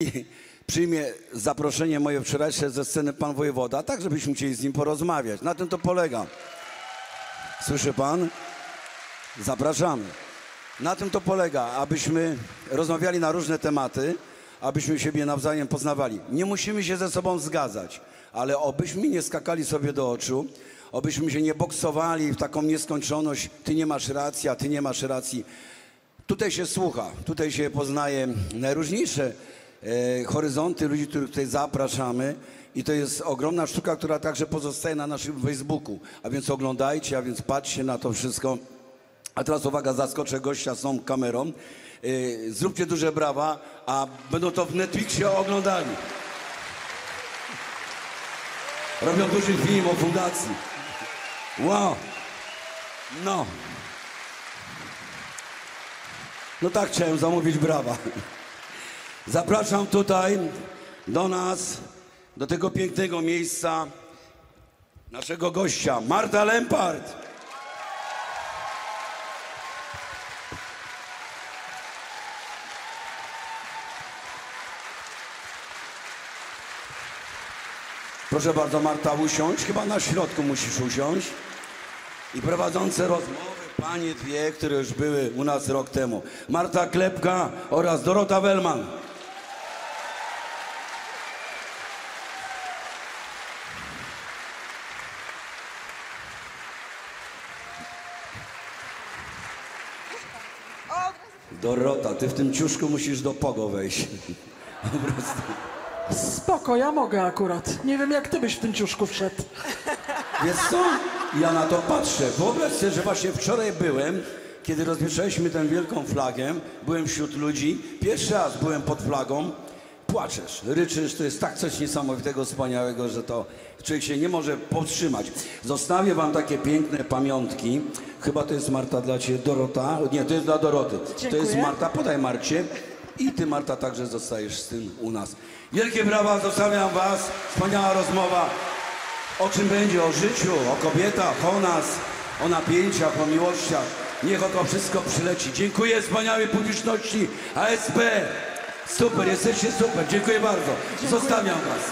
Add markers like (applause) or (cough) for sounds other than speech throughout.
I przyjmie zaproszenie moje wczorajsze ze sceny pan wojewoda, tak żebyśmy chcieli z nim porozmawiać. Na tym to polega. Słyszy pan? Zapraszamy. Na tym to polega, abyśmy rozmawiali na różne tematy, abyśmy siebie nawzajem poznawali. Nie musimy się ze sobą zgadzać, ale obyśmy nie skakali sobie do oczu, obyśmy się nie boksowali w taką nieskończoność, ty nie masz racji, a ty nie masz racji. Tutaj się słucha, tutaj się poznaje najróżniejsze horyzonty ludzi, których tutaj zapraszamy. I to jest ogromna sztuka, która także pozostaje na naszym Facebooku. A więc oglądajcie, a więc patrzcie na to wszystko. A teraz uwaga, zaskoczę gościa z tą kamerą. E, zróbcie duże brawa, a będą to w Netflixie oglądali. Robią duży film o fundacji. Wow. No. No tak chciałem zamówić brawa. Zapraszam tutaj do nas, do tego pięknego miejsca, naszego gościa, Marta Lempart. Proszę bardzo, Marta, usiądź. Chyba na środku musisz usiąść. I prowadzące rozmowy, panie dwie, które już były u nas rok temu. Marta Klepka oraz Dorota Wellman. Dorota, ty w tym ciuszku musisz do pogo wejść. (laughs) Po prostu. Spoko, ja mogę akurat. Nie wiem, jak ty byś w tym ciuszku wszedł. Wiesz co? Ja na to patrzę. Wyobraź sobie, że właśnie wczoraj byłem, kiedy rozwieszaliśmy tę wielką flagę, byłem wśród ludzi, pierwszy raz byłem pod flagą, płaczesz, ryczysz, to jest tak coś niesamowitego, wspaniałego, że to człowiek się nie może powstrzymać. Zostawię wam takie piękne pamiątki. Chyba to jest Marta dla ciebie, Dorota. Nie, to jest dla Doroty. To Dziękuję. jest Marta, podaj Marcie. I ty, Marta, także zostajesz z tym u nas. Wielkie brawa, zostawiam was. Wspaniała rozmowa. O czym będzie? O życiu, o kobietach, o nas, o napięciach, o miłościach. Niech o to wszystko przyleci. Dziękuję wspaniałej publiczności ASP. Super, jesteście super. Dziękuję bardzo. Zostawiam was.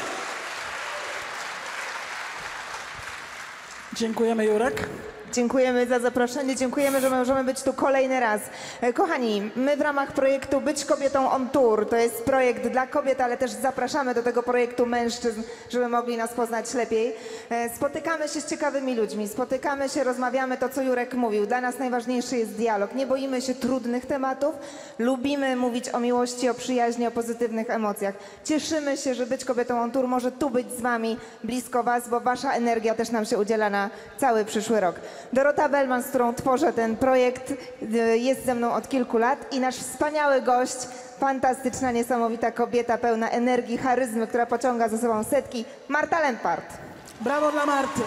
Dziękujemy, Jurek. Dziękujemy za zaproszenie, dziękujemy, że możemy być tu kolejny raz. E, Kochani, my w ramach projektu Być Kobietą on Tour, to jest projekt dla kobiet, ale też zapraszamy do tego projektu mężczyzn, żeby mogli nas poznać lepiej. E, Spotykamy się z ciekawymi ludźmi, spotykamy się, rozmawiamy to, co Jurek mówił. Dla nas najważniejszy jest dialog. Nie boimy się trudnych tematów, lubimy mówić o miłości, o przyjaźni, o pozytywnych emocjach. Cieszymy się, że Być Kobietą on Tour może tu być z Wami, blisko Was, bo Wasza energia też nam się udziela na cały przyszły rok. Dorota Bellman, z którą tworzę ten projekt, y, jest ze mną od kilku lat i nasz wspaniały gość, fantastyczna, niesamowita kobieta, pełna energii, charyzmy, która pociąga za sobą setki, Marta Lempart. Brawo dla Marty.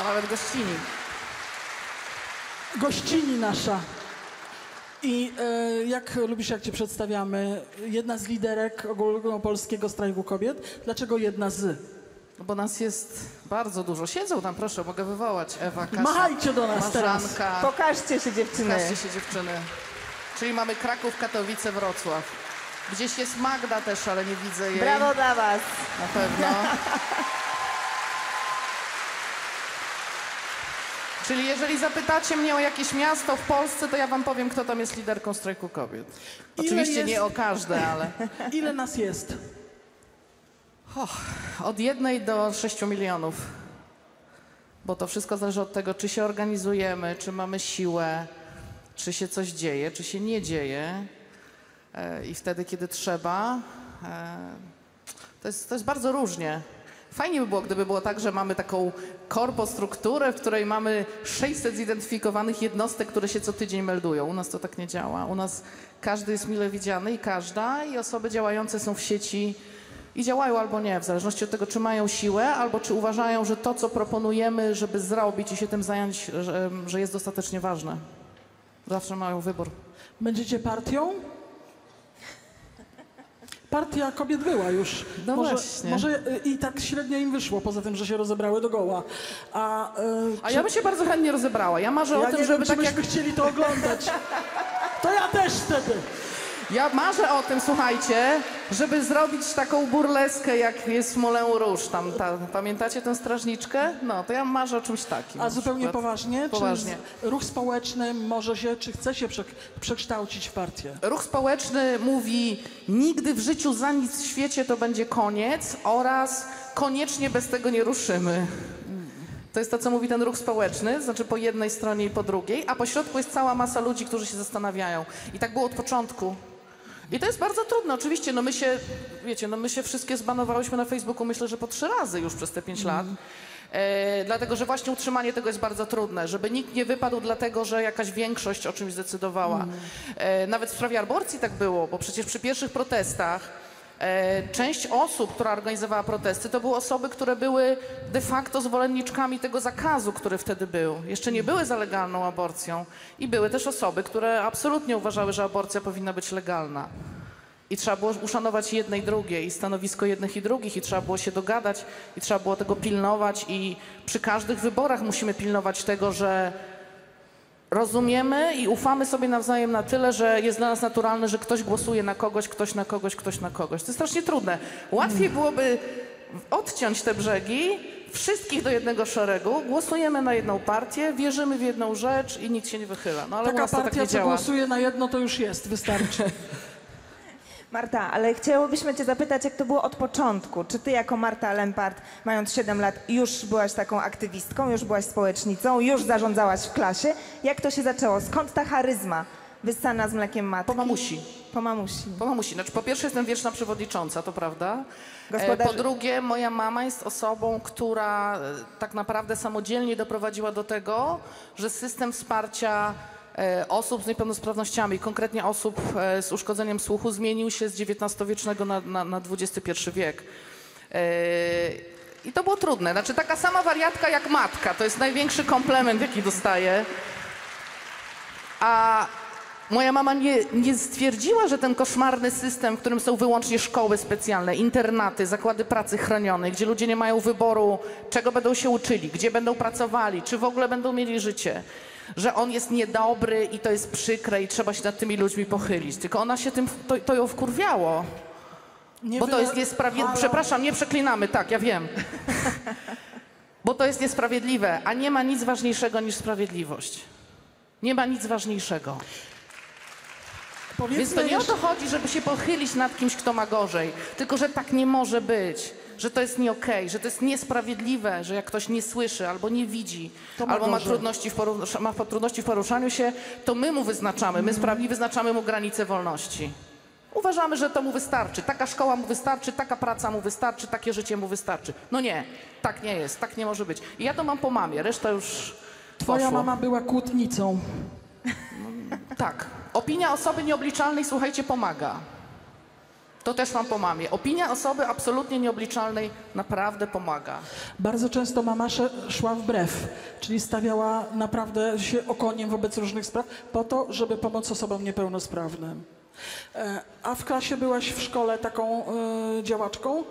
a nawet gościni. Gościni nasza. I e, jak lubisz, jak cię przedstawiamy? Jedna z liderek ogólnopolskiego strajku kobiet. Dlaczego jedna z? No Bo nas jest bardzo dużo. Siedzą tam, proszę, mogę wywołać. Ewa, Kasia, Machajcie do nas teraz. Marzanka. Pokażcie się dziewczyny. Pokażcie się dziewczyny. Czyli mamy Kraków, Katowice, Wrocław. Gdzieś jest Magda też, ale nie widzę jej. Brawo dla Was. Na pewno. (laughs) Czyli jeżeli zapytacie mnie o jakieś miasto w Polsce, to ja wam powiem, kto tam jest liderką strajku kobiet. Ile Oczywiście jest- nie o każde, ale (laughs) Ile nas jest? Od jednej do sześciu milionów. Bo to wszystko zależy od tego, czy się organizujemy, czy mamy siłę, czy się coś dzieje, czy się nie dzieje. E, I wtedy, kiedy trzeba, e, to jest, to jest bardzo różnie. Fajnie by było, gdyby było tak, że mamy taką korpostrukturę, w której mamy 600 zidentyfikowanych jednostek, które się co tydzień meldują. U nas to tak nie działa. U nas każdy jest mile widziany i każda, i osoby działające są w sieci i działają albo nie, w zależności od tego, czy mają siłę, albo czy uważają, że to, co proponujemy, żeby zrobić i się tym zająć, że, że jest dostatecznie ważne. Zawsze mają wybór. Będziecie partią? Partia kobiet była już. No może, właśnie. może y, i tak średnio im wyszło, poza tym, że się rozebrały do goła. A, y, A ja bym się bardzo chętnie rozebrała. Ja marzę ja o tym, żeby tak jak... chcieli to oglądać. To ja też wtedy. Ja marzę o tym, słuchajcie, żeby zrobić taką burleskę, jak jest w Moulin Rouge. Tam, ta, pamiętacie tę strażniczkę? No, to ja marzę o czymś takim. A zupełnie przykład. poważnie? Poważnie. Czy ruch społeczny może się, czy chce się prze, przekształcić w partię? Ruch społeczny mówi nigdy w życiu za nic w świecie to będzie koniec oraz koniecznie bez tego nie ruszymy. To jest to, co mówi ten ruch społeczny, znaczy po jednej stronie i po drugiej, a po środku jest cała masa ludzi, którzy się zastanawiają. I tak było od początku. I to jest bardzo trudne. Oczywiście, no my się, wiecie, no my się wszystkie zbanowałyśmy na Facebooku, myślę, że po trzy razy już przez te pięć lat. E, dlatego, że właśnie utrzymanie tego jest bardzo trudne, żeby nikt nie wypadł dlatego, że jakaś większość o czymś zdecydowała. E, nawet w sprawie aborcji tak było, bo przecież przy pierwszych protestach część osób, która organizowała protesty, to były osoby, które były de facto zwolenniczkami tego zakazu, który wtedy był. Jeszcze nie były za legalną aborcją i były też osoby, które absolutnie uważały, że aborcja powinna być legalna. I trzeba było uszanować jedne i drugie, i stanowisko jednych i drugich, i trzeba było się dogadać, i trzeba było tego pilnować. I przy każdych wyborach musimy pilnować tego, że rozumiemy i ufamy sobie nawzajem na tyle, że jest dla nas naturalne, że ktoś głosuje na kogoś, ktoś na kogoś, ktoś na kogoś. To jest strasznie trudne. Łatwiej byłoby odciąć te brzegi, wszystkich do jednego szeregu, głosujemy na jedną partię, wierzymy w jedną rzecz i nikt się nie wychyla. No ale Taka tak partia, nie co działa. głosuje na jedno, to już jest, wystarczy. (laughs) Marta, ale chciałobyśmy Cię zapytać, jak to było od początku. Czy Ty jako Marta Lempart, mając 7 lat, już byłaś taką aktywistką, już byłaś społecznicą, już zarządzałaś w klasie? Jak to się zaczęło? Skąd ta charyzma wyssana z mlekiem matki? Po mamusi. Po mamusi. Po mamusi. Znaczy, po pierwsze jestem wieczna przewodnicząca, to prawda. E, Gospodarzy- Po drugie, moja mama jest osobą, która e, tak naprawdę samodzielnie doprowadziła do tego, że system wsparcia osób z niepełnosprawnościami, konkretnie osób e, z uszkodzeniem słuchu, zmienił się z XIX-wiecznego na, na, na XXI wiek. E, I to było trudne. Znaczy, taka sama wariatka jak matka, to jest największy komplement, jaki dostaję. A moja mama nie, nie stwierdziła, że ten koszmarny system, w którym są wyłącznie szkoły specjalne, internaty, zakłady pracy chronionej, gdzie ludzie nie mają wyboru, czego będą się uczyli, gdzie będą pracowali, czy w ogóle będą mieli życie, że on jest niedobry i to jest przykre i trzeba się nad tymi ludźmi pochylić. Tylko ona się tym, to, to ją wkurwiało. Nie Bo to jest niesprawiedliwe. Przepraszam, nie przeklinamy, tak, ja wiem. (laughs) Bo to jest niesprawiedliwe, a nie ma nic ważniejszego niż sprawiedliwość. Nie ma nic ważniejszego. Powiedzmy Więc to nie o jeszcze- to chodzi, żeby się pochylić nad kimś, kto ma gorzej, tylko że tak nie może być. Że to jest nie okej, że to jest niesprawiedliwe, że jak ktoś nie słyszy albo nie widzi, ma albo ma trudności, ma trudności w poruszaniu się, to my mu wyznaczamy, my sprawni wyznaczamy mu granice wolności. Uważamy, że to mu wystarczy. Taka szkoła mu wystarczy, taka praca mu wystarczy, takie życie mu wystarczy. No nie, tak nie jest, tak nie może być. I ja to mam po mamie, reszta już Twoja poszło. mama była kłótnicą. Tak. Opinia osoby nieobliczalnej, słuchajcie, pomaga. To też mam po mamie. Opinia osoby absolutnie nieobliczalnej naprawdę pomaga. Bardzo często mama szła wbrew, czyli stawiała naprawdę się okoniem wobec różnych spraw po to, żeby pomóc osobom niepełnosprawnym. E, A w klasie byłaś w szkole taką e, działaczką,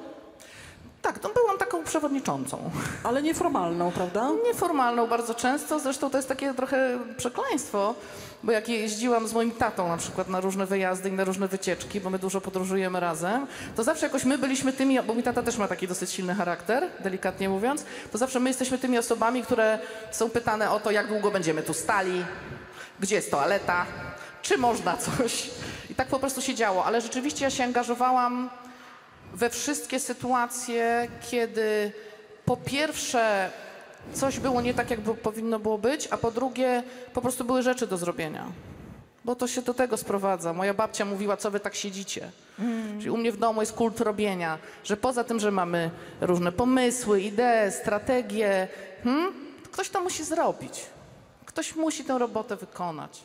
Tak, no byłam taką przewodniczącą. ale nieformalną, prawda? Nieformalną bardzo często, zresztą to jest takie trochę przekleństwo, bo jak jeździłam z moim tatą na przykład na różne wyjazdy i na różne wycieczki, bo my dużo podróżujemy razem, to zawsze jakoś my byliśmy tymi, bo mój tata też ma taki dosyć silny charakter, delikatnie mówiąc, to zawsze my jesteśmy tymi osobami, które są pytane o to, jak długo będziemy tu stali, gdzie jest toaleta, czy można coś. I tak po prostu się działo, ale rzeczywiście ja się angażowałam we wszystkie sytuacje, kiedy po pierwsze coś było nie tak, jak powinno było być, a po drugie po prostu były rzeczy do zrobienia. Bo to się do tego sprowadza. Moja babcia mówiła, co wy tak siedzicie. Czyli u mnie w domu jest kult robienia, że poza tym, że mamy różne pomysły, idee, strategie, hmm, to ktoś to musi zrobić. Ktoś musi tę robotę wykonać.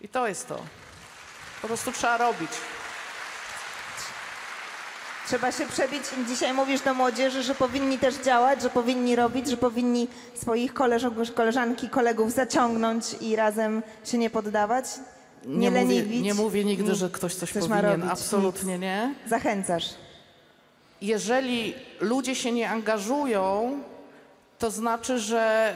I to jest to. Po prostu trzeba robić. Trzeba się przebić. Dzisiaj mówisz do młodzieży, że powinni też działać, że powinni robić, że powinni swoich koleżanki, koleżanki, kolegów zaciągnąć i razem się nie poddawać. Nie, mówię, leniwić. nie mówię nigdy, Nic. że ktoś coś Coś powinien. Absolutnie nie. Zachęcasz. Jeżeli ludzie się nie angażują, to znaczy, że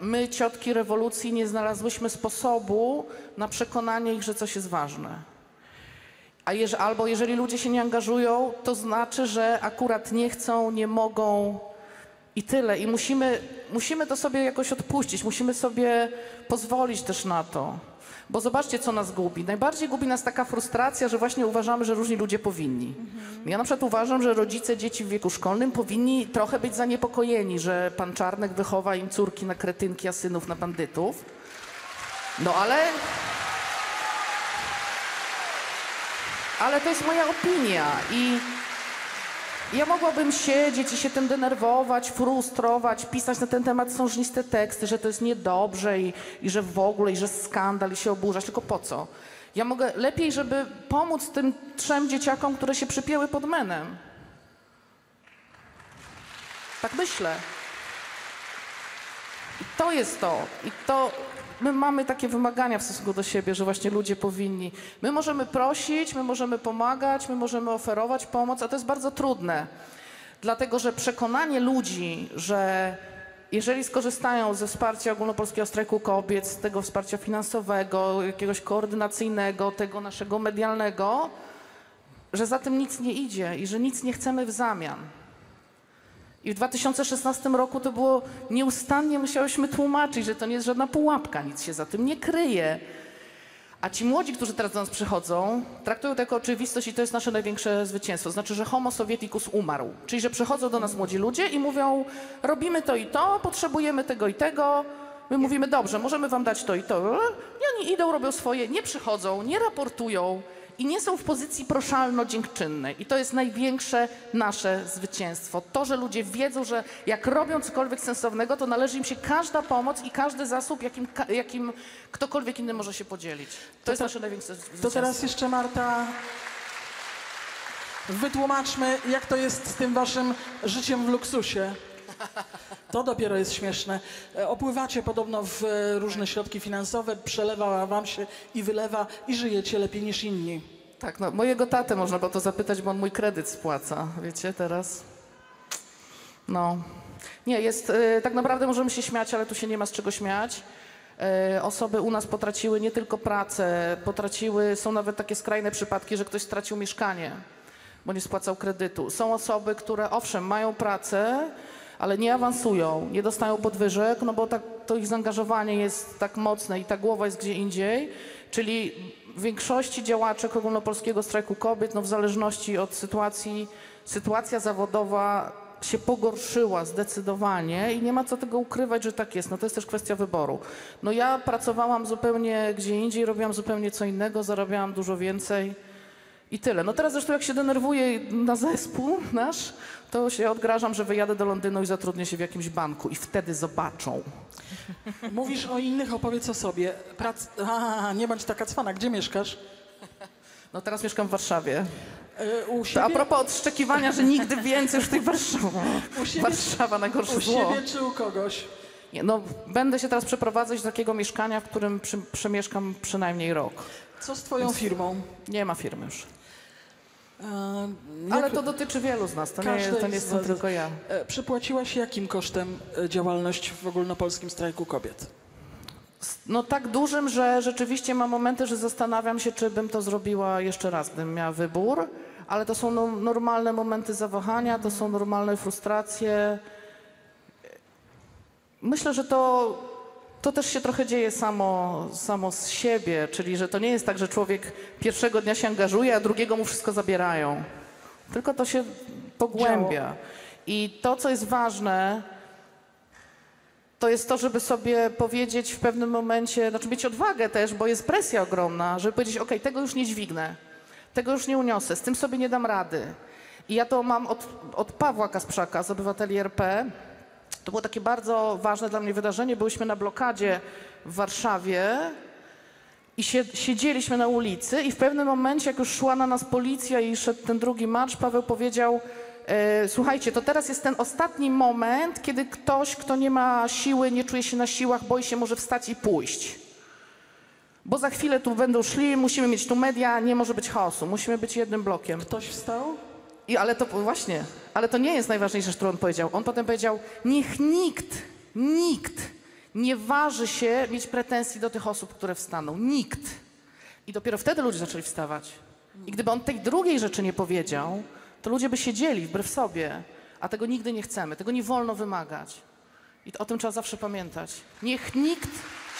my, ciotki rewolucji, nie znalazłyśmy sposobu na przekonanie ich, że coś jest ważne. A jeż, albo jeżeli ludzie się nie angażują, to znaczy, że akurat nie chcą, nie mogą i tyle. I musimy, musimy to sobie jakoś odpuścić, musimy sobie pozwolić też na to. Bo zobaczcie, co nas gubi. Najbardziej gubi nas taka frustracja, że właśnie uważamy, że różni ludzie powinni. Ja na przykład uważam, że rodzice dzieci w wieku szkolnym powinni trochę być zaniepokojeni, że pan Czarnek wychowa im córki na kretynki, a synów na bandytów. No ale Ale to jest moja opinia i ja mogłabym siedzieć i się tym denerwować, frustrować, pisać na ten temat sążniste teksty, że to jest niedobrze i, i że w ogóle, i że skandal, i się oburzać, tylko po co? Ja mogę lepiej, żeby pomóc tym trzem dzieciakom, które się przypięły pod menem. Tak myślę. I to jest to. I to my mamy takie wymagania w stosunku do siebie, że właśnie ludzie powinni. My możemy prosić, my możemy pomagać, my możemy oferować pomoc, a to jest bardzo trudne. Dlatego, że przekonanie ludzi, że jeżeli skorzystają ze wsparcia ogólnopolskiego strajku kobiet, z tego wsparcia finansowego, jakiegoś koordynacyjnego, tego naszego medialnego, że za tym nic nie idzie i że nic nie chcemy w zamian. I w 2016 roku to było nieustannie musiałyśmy tłumaczyć, że to nie jest żadna pułapka, nic się za tym nie kryje. A ci młodzi, którzy teraz do nas przychodzą, traktują to jako oczywistość i to jest nasze największe zwycięstwo. Znaczy, że homo sovieticus umarł. Czyli, że przychodzą do nas młodzi ludzie i mówią, robimy to i to, potrzebujemy tego i tego. My mówimy, dobrze, możemy wam dać to i to. I oni idą, robią swoje, nie przychodzą, nie raportują i nie są w pozycji proszalno-dziękczynnej. I to jest największe nasze zwycięstwo. To, że ludzie wiedzą, że jak robią cokolwiek sensownego, to należy im się każda pomoc i każdy zasób, jakim, jakim ktokolwiek inny może się podzielić. To, jest te- nasze największe zwycięstwo. To teraz jeszcze Marta, wytłumaczmy, jak to jest z tym waszym życiem w luksusie. (laughs) To dopiero jest śmieszne. E, Opływacie podobno w e, różne środki finansowe, przelewa wam się i wylewa i żyjecie lepiej niż inni. Tak, no mojego tatę można było to zapytać, bo on mój kredyt spłaca, wiecie, teraz. No. Nie, jest, y, tak naprawdę możemy się śmiać, ale tu się nie ma z czego śmiać. Osoby u nas potraciły nie tylko pracę, potraciły, są nawet takie skrajne przypadki, że ktoś stracił mieszkanie, bo nie spłacał kredytu. Są osoby, które owszem, mają pracę, ale nie awansują, nie dostają podwyżek, no bo tak, to ich zaangażowanie jest tak mocne i ta głowa jest gdzie indziej. Czyli większości działaczek ogólnopolskiego strajku kobiet, no w zależności od sytuacji, sytuacja zawodowa się pogorszyła zdecydowanie i nie ma co tego ukrywać, że tak jest. No to jest też kwestia wyboru. No ja pracowałam zupełnie gdzie indziej, robiłam zupełnie co innego, zarabiałam dużo więcej i tyle. No teraz zresztą jak się denerwuję na zespół nasz, to się odgrażam, że wyjadę do Londynu i zatrudnię się w jakimś banku i wtedy zobaczą. Mówisz o innych, opowiedz o sobie. Prac... A, nie bądź taka cwana. Gdzie mieszkasz? No teraz mieszkam w Warszawie. U siebie, a propos odszczekiwania, że nigdy więcej już tej Warszawie. u siebie, Warszawa najgorsze u zło. siebie czy u kogoś? Nie, no, będę się teraz przeprowadzać do takiego mieszkania, w którym przy, przemieszkam przynajmniej rok. Co z twoją firmą? Nie ma firmy już. E, Ale to dotyczy wielu z nas, to nie, Każdej to nie jestem tylko ja. E, Przypłaciłaś jakim kosztem e, działalność w ogólnopolskim strajku kobiet? No tak dużym, że rzeczywiście mam momenty, że zastanawiam się, czy bym to zrobiła jeszcze raz, gdybym miała wybór, ale to są no, normalne momenty zawahania, to są normalne frustracje. Myślę, że to, to też się trochę dzieje samo, samo z siebie, czyli że to nie jest tak, że człowiek pierwszego dnia się angażuje, a drugiego mu wszystko zabierają. Tylko to się pogłębia. I to, co jest ważne, to jest to, żeby sobie powiedzieć w pewnym momencie, znaczy mieć odwagę też, bo jest presja ogromna, żeby powiedzieć, ok, tego już nie dźwignę, tego już nie uniosę, z tym sobie nie dam rady. I ja to mam od, od Pawła Kasprzaka z Obywateli RP. To było takie bardzo ważne dla mnie wydarzenie. Byliśmy na blokadzie w Warszawie i sie, siedzieliśmy na ulicy i w pewnym momencie, jak już szła na nas policja i szedł ten drugi marsz, Paweł powiedział, e, słuchajcie, to teraz jest ten ostatni moment, kiedy ktoś, kto nie ma siły, nie czuje się na siłach, boi się może wstać i pójść. Bo za chwilę tu będą szli, musimy mieć tu media, nie może być chaosu, musimy być jednym blokiem. Ktoś wstał? I, ale to właśnie, ale to nie jest najważniejsza rzecz, którą on powiedział. On potem powiedział, niech nikt, nikt nie waży się mieć pretensji do tych osób, które wstaną. Nikt. I dopiero wtedy ludzie zaczęli wstawać. I gdyby on tej drugiej rzeczy nie powiedział, to ludzie by siedzieli wbrew sobie, a tego nigdy nie chcemy, tego nie wolno wymagać. I o tym trzeba zawsze pamiętać. Niech nikt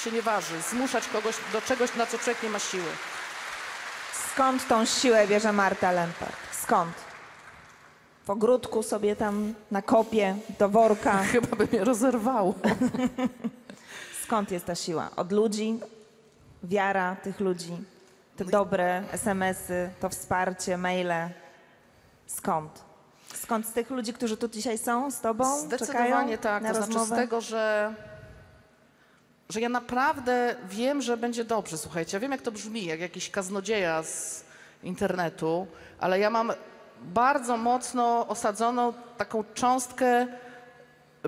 się nie waży zmuszać kogoś do czegoś, na co człowiek nie ma siły. Skąd tą siłę bierze Marta Lempart? Skąd? W ogródku sobie tam na kopie, do worka. (laughs) Chyba by mnie rozerwało. (laughs) Skąd jest ta siła? Od ludzi? Wiara tych ludzi? Te dobre SMS-y, to wsparcie, maile? Skąd? Skąd z tych ludzi, którzy tu dzisiaj są z tobą? Zdecydowanie tak. na To znaczy z rozmowę? tego, że, że ja naprawdę wiem, że będzie dobrze. Słuchajcie, ja wiem, jak to brzmi, jak jakiś kaznodzieja z internetu, ale ja mam bardzo mocno osadzoną taką cząstkę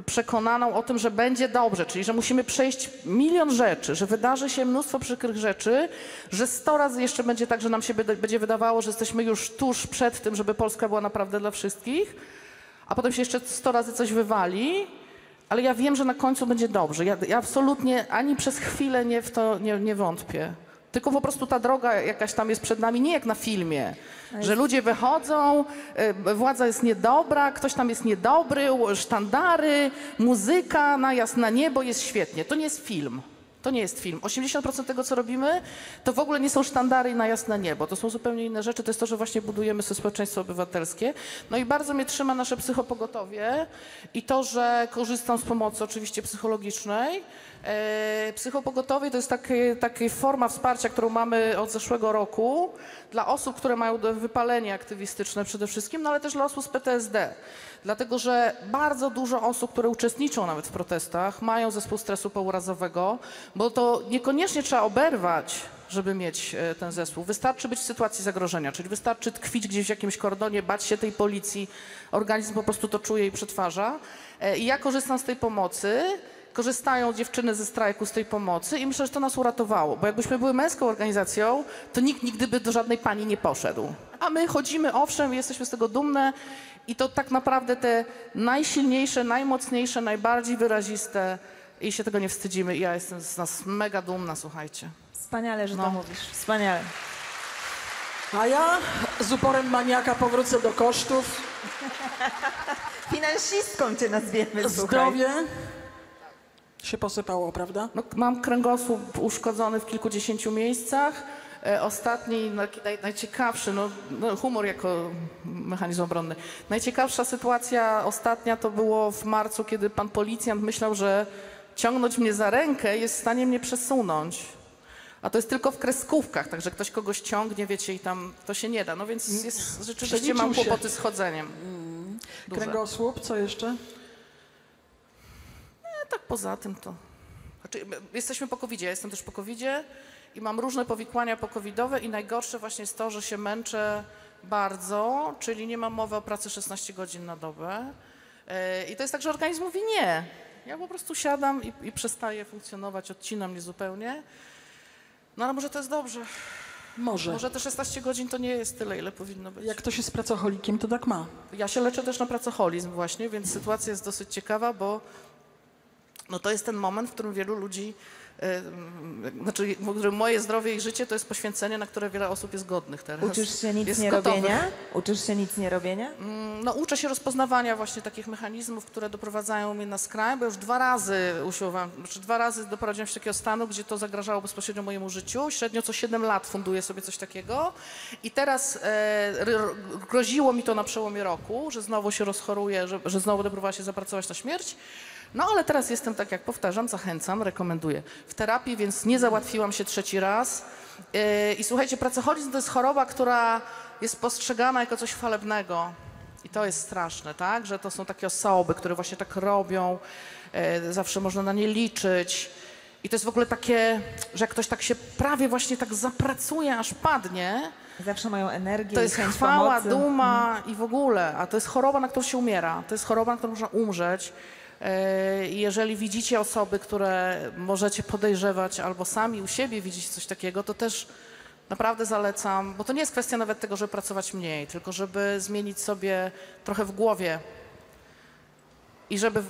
przekonaną o tym, że będzie dobrze, czyli że musimy przejść milion rzeczy, że wydarzy się mnóstwo przykrych rzeczy, że sto razy jeszcze będzie tak, że nam się będzie- wydawało, że jesteśmy już tuż przed tym, żeby Polska była naprawdę dla wszystkich, a potem się jeszcze sto razy coś wywali, ale ja wiem, że na końcu będzie dobrze. Ja, ja absolutnie ani przez chwilę nie w to nie, nie wątpię. Tylko po prostu ta droga jakaś tam jest przed nami, nie jak na filmie, że ludzie wychodzą, y, władza jest niedobra, ktoś tam jest niedobry, sztandary, muzyka, najazd na niebo jest świetnie. To nie jest film. To nie jest film. 80% tego, co robimy, to w ogóle nie są sztandary na niebo. To są zupełnie inne rzeczy. To jest to, że właśnie budujemy sobie społeczeństwo obywatelskie. No i bardzo mnie trzyma nasze psychopogotowie i to, że korzystam z pomocy oczywiście psychologicznej. E, psychopogotowie to jest takie, takie forma wsparcia, którą mamy od zeszłego roku dla osób, które mają wypalenie aktywistyczne przede wszystkim, no ale też dla osób z PTSD. Dlatego, że bardzo dużo osób, które uczestniczą nawet w protestach, mają zespół stresu pourazowego, bo to niekoniecznie trzeba oberwać, żeby mieć e, ten zespół. Wystarczy być w sytuacji zagrożenia, czyli wystarczy tkwić gdzieś w jakimś kordonie, bać się tej policji, organizm po prostu to czuje i przetwarza. E, I ja korzystam z tej pomocy. Korzystają dziewczyny ze strajku z tej pomocy i myślę, że to nas uratowało, bo jakbyśmy były męską organizacją, to nikt nigdy by do żadnej pani nie poszedł. A my chodzimy, owszem, jesteśmy z tego dumne i to tak naprawdę te najsilniejsze, najmocniejsze, najbardziej wyraziste i się tego nie wstydzimy. I ja jestem z nas mega dumna, słuchajcie. Wspaniale, że to No. mówisz. Wspaniale. A ja z uporem maniaka powrócę do kosztów. (laughs) Finansistką cię nazwiemy, słuchaj. Zdrowie się posypało, prawda? No, mam kręgosłup uszkodzony w kilkudziesięciu miejscach. E, Ostatni, naj, naj, najciekawszy, no, no, humor jako mechanizm obronny. Najciekawsza sytuacja ostatnia to było w marcu, kiedy pan policjant myślał, że ciągnąć mnie za rękę jest w stanie mnie przesunąć. A to jest tylko w kreskówkach, także ktoś kogoś ciągnie, wiecie, i tam to się nie da. No więc jest, rzeczywiście mam kłopoty z chodzeniem. Duże. Kręgosłup, co jeszcze? tak poza tym to. Znaczy, my- jesteśmy po covid ja jestem też po covid i mam różne powikłania pokowidowe i najgorsze właśnie jest to, że się męczę bardzo, czyli nie mam mowy o pracy 16 godzin na dobę. E, I to jest tak, że organizm mówi nie. Ja po prostu siadam i, i przestaję funkcjonować, odcinam mnie zupełnie. No ale może to jest dobrze. Może. Może te 16 godzin to nie jest tyle, ile powinno być. Jak ktoś jest pracocholikiem, to tak ma. Ja się leczę też na pracoholizm właśnie, więc sytuacja jest dosyć ciekawa, bo no to jest ten moment, w którym wielu ludzi, mm, znaczy w którym moje zdrowie i życie to jest poświęcenie, na które wiele osób jest godnych teraz. Uczysz się nic Jest nie gotowych. robienia? Uczysz się nic nie robienia? Mm, No, uczę się rozpoznawania właśnie takich mechanizmów, które doprowadzają mnie na skraj, bo już dwa razy usiłowałam, znaczy dwa razy doprowadziłam się do takiego stanu, gdzie to zagrażało bezpośrednio mojemu życiu. Średnio co 7 lat funduję sobie coś takiego i teraz e, groziło mi to na przełomie roku, że znowu się rozchoruję, że, że znowu będę próbowała się zapracować na śmierć. No ale teraz jestem, tak jak powtarzam, zachęcam, rekomenduję. W terapii, więc nie załatwiłam się trzeci raz. E, I słuchajcie, pracoholizm to jest choroba, która jest postrzegana jako coś chwalebnego. I to jest straszne, tak? Że to są takie osoby, które właśnie tak robią, e, zawsze można na nie liczyć. I to jest w ogóle takie, że jak ktoś tak się prawie właśnie tak zapracuje, aż padnie, Zawsze mają energię to jest chęć chwała, pomocy. duma i w ogóle. A to jest choroba, na którą się umiera. To jest choroba, na którą można umrzeć. E, I jeżeli widzicie osoby, które możecie podejrzewać albo sami u siebie widzicie coś takiego, to też naprawdę zalecam, bo to nie jest kwestia nawet tego, żeby pracować mniej, tylko żeby zmienić sobie trochę w głowie i żeby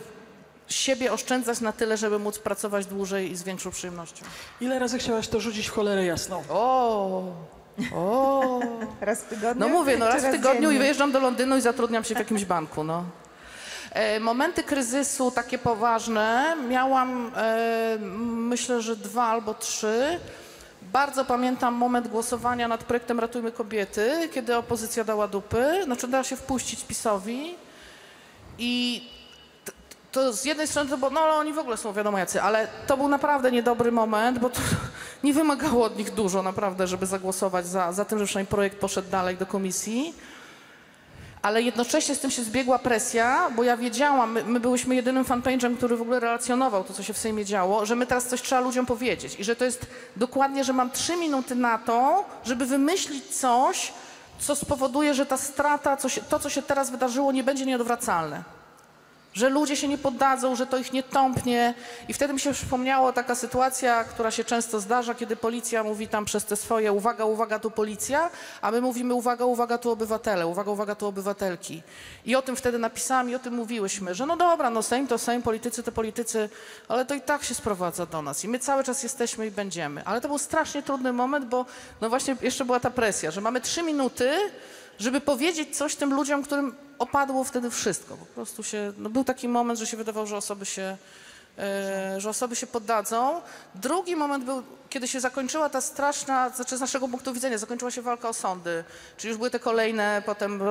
siebie oszczędzać na tyle, żeby móc pracować dłużej i z większą przyjemnością. Ile razy chciałaś to rzucić w cholerę jasną? O, O, (laughs) Raz w tygodniu? no mówię, no raz w tygodniu i dziennie? wyjeżdżam do Londynu i zatrudniam się w jakimś banku, no. E, Momenty kryzysu takie poważne miałam, e, myślę, że dwa albo trzy. Bardzo pamiętam moment głosowania nad projektem Ratujmy Kobiety, kiedy opozycja dała dupy, znaczy dała się wpuścić PiSowi i to z jednej strony to było, no ale oni w ogóle są wiadomo jacy, ale to był naprawdę niedobry moment, bo to (laughs) nie wymagało od nich dużo naprawdę, żeby zagłosować za, za tym, że przynajmniej projekt poszedł dalej do komisji. Ale jednocześnie z tym się zbiegła presja, bo ja wiedziałam, my, my byłyśmy jedynym fanpage'em, który w ogóle relacjonował to, co się w Sejmie działo, że my teraz coś trzeba ludziom powiedzieć i że to jest dokładnie, że mam trzy minuty na to, żeby wymyślić coś, co spowoduje, że ta strata, to, co się teraz wydarzyło, nie będzie nieodwracalne że ludzie się nie poddadzą, że to ich nie tąpnie. I wtedy mi się przypomniała taka sytuacja, która się często zdarza, kiedy policja mówi tam przez te swoje uwaga, uwaga, tu policja, a my mówimy uwaga, uwaga, tu obywatele, uwaga, uwaga, tu obywatelki. I o tym wtedy napisałam i o tym mówiłyśmy, że no dobra, no Sejm to Sejm, politycy to politycy, ale to i tak się sprowadza do nas i my cały czas jesteśmy i będziemy. Ale to był strasznie trudny moment, bo no właśnie jeszcze była ta presja, że mamy trzy minuty, żeby powiedzieć coś tym ludziom, którym opadło wtedy wszystko. Po prostu się, no był taki moment, że się wydawało, że osoby się, e, że osoby się poddadzą. Drugi moment był, kiedy się zakończyła ta straszna, znaczy z naszego punktu widzenia, zakończyła się walka o sądy. Czyli już były te kolejne, potem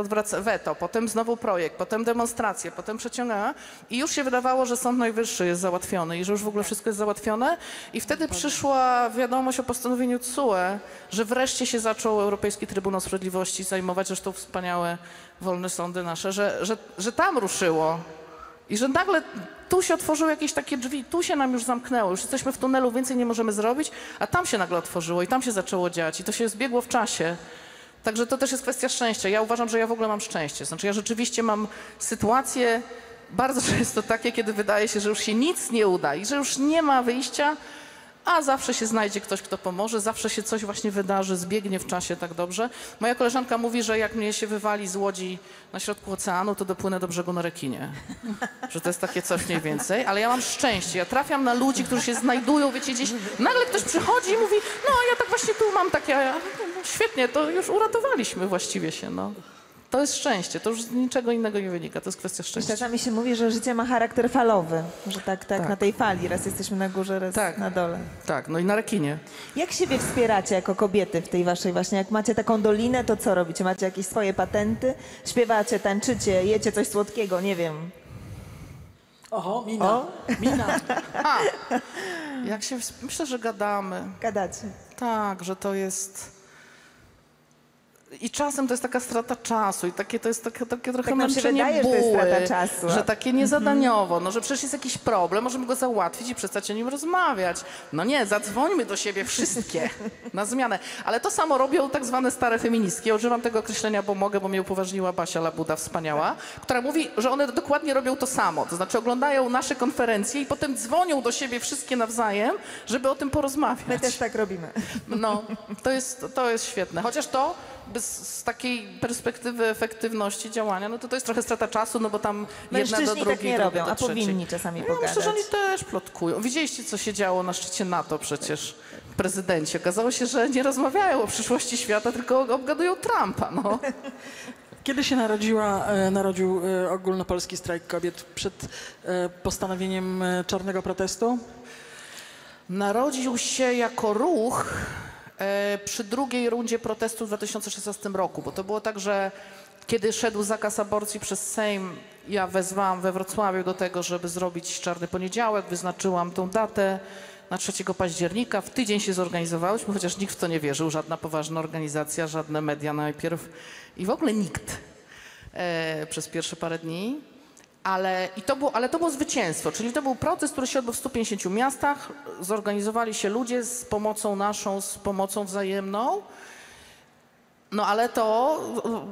weto, potem znowu projekt, potem demonstracje, potem przeciągania i już się wydawało, że Sąd Najwyższy jest załatwiony i że już w ogóle wszystko jest załatwione. I wtedy przyszła wiadomość o postanowieniu TSUE, że wreszcie się zaczął Europejski Trybunał Sprawiedliwości zajmować, zresztą wspaniałe wolne sądy nasze, że, że, że tam ruszyło. I że nagle tu się otworzyły jakieś takie drzwi, tu się nam już zamknęło, już jesteśmy w tunelu, więcej nie możemy zrobić, a tam się nagle otworzyło i tam się zaczęło dziać i to się zbiegło w czasie. Także to też jest kwestia szczęścia. Ja uważam, że ja w ogóle mam szczęście. Znaczy ja rzeczywiście mam sytuacje bardzo (laughs) często takie, kiedy wydaje się, że już się nic nie uda i że już nie ma wyjścia, a zawsze się znajdzie ktoś, kto pomoże, zawsze się coś właśnie wydarzy, zbiegnie w czasie tak dobrze. Moja koleżanka mówi, że jak mnie się wywali z łodzi na środku oceanu, to dopłynę do brzegu na rekinie. (laughs) Że to jest takie coś mniej więcej, ale ja mam szczęście. Ja trafiam na ludzi, którzy się znajdują, wiecie, gdzieś. Nagle ktoś przychodzi i mówi, no ja tak właśnie tu mam takie, świetnie, to już uratowaliśmy właściwie się, no. To jest szczęście, to już z niczego innego nie wynika, to jest kwestia szczęścia. Czasami się mówi, że życie ma charakter falowy, że tak, tak, Tak. na tej fali, raz jesteśmy na górze, raz Tak. na dole. Tak, no i na rekinie. Jak siebie wspieracie jako kobiety w tej waszej właśnie, jak macie taką dolinę, to co robicie? Macie jakieś swoje patenty? Śpiewacie, tańczycie, jecie coś słodkiego, nie wiem. Oho, mina. O. Mina. A, jak się, myślę, że gadamy. Gadacie. Tak, że to jest. I czasem to jest taka strata czasu i takie to jest takie, takie trochę Tak męczenie wydaje, że to jest buły, strata czasu. że takie niezadaniowo, no że przecież jest jakiś problem, możemy go załatwić i przestać o nim rozmawiać. No nie, zadzwońmy do siebie wszystkie (laughs) na zmianę. Ale to samo robią tak zwane stare feministki. Ja używam tego określenia, bo mogę, bo mnie upoważniła Basia Labuda, wspaniała, która mówi, że one dokładnie robią to samo. To znaczy oglądają nasze konferencje i potem dzwonią do siebie wszystkie nawzajem, żeby o tym porozmawiać. My też tak robimy. No, to jest, to jest świetne. Chociaż to z takiej perspektywy efektywności działania, no to to jest trochę strata czasu, no bo tam jedna do Mężczyźni drugiej, tak nie robią, do a trzeciej. powinni czasami Ja pogadać. myślę, że oni też plotkują. Widzieliście, co się działo na szczycie NATO przecież, prezydenci. Okazało się, że nie rozmawiają o przyszłości świata, tylko obgadują Trumpa, no. (laughs) Kiedy się narodziła, e, narodził e, ogólnopolski strajk kobiet przed e, postanowieniem czarnego protestu? Narodził się jako ruch przy drugiej rundzie protestu w 2016 roku, bo to było tak, że kiedy szedł zakaz aborcji przez Sejm, ja wezwałam we Wrocławiu do tego, żeby zrobić czarny poniedziałek, wyznaczyłam tą datę na 3 października. W tydzień się zorganizowałyśmy, chociaż nikt w to nie wierzył, żadna poważna organizacja, żadne media najpierw i w ogóle nikt e, przez pierwsze parę dni. Ale, i to było, ale to było zwycięstwo, czyli to był proces, który się odbył w 150 miastach. Zorganizowali się ludzie z pomocą naszą, z pomocą wzajemną. No ale to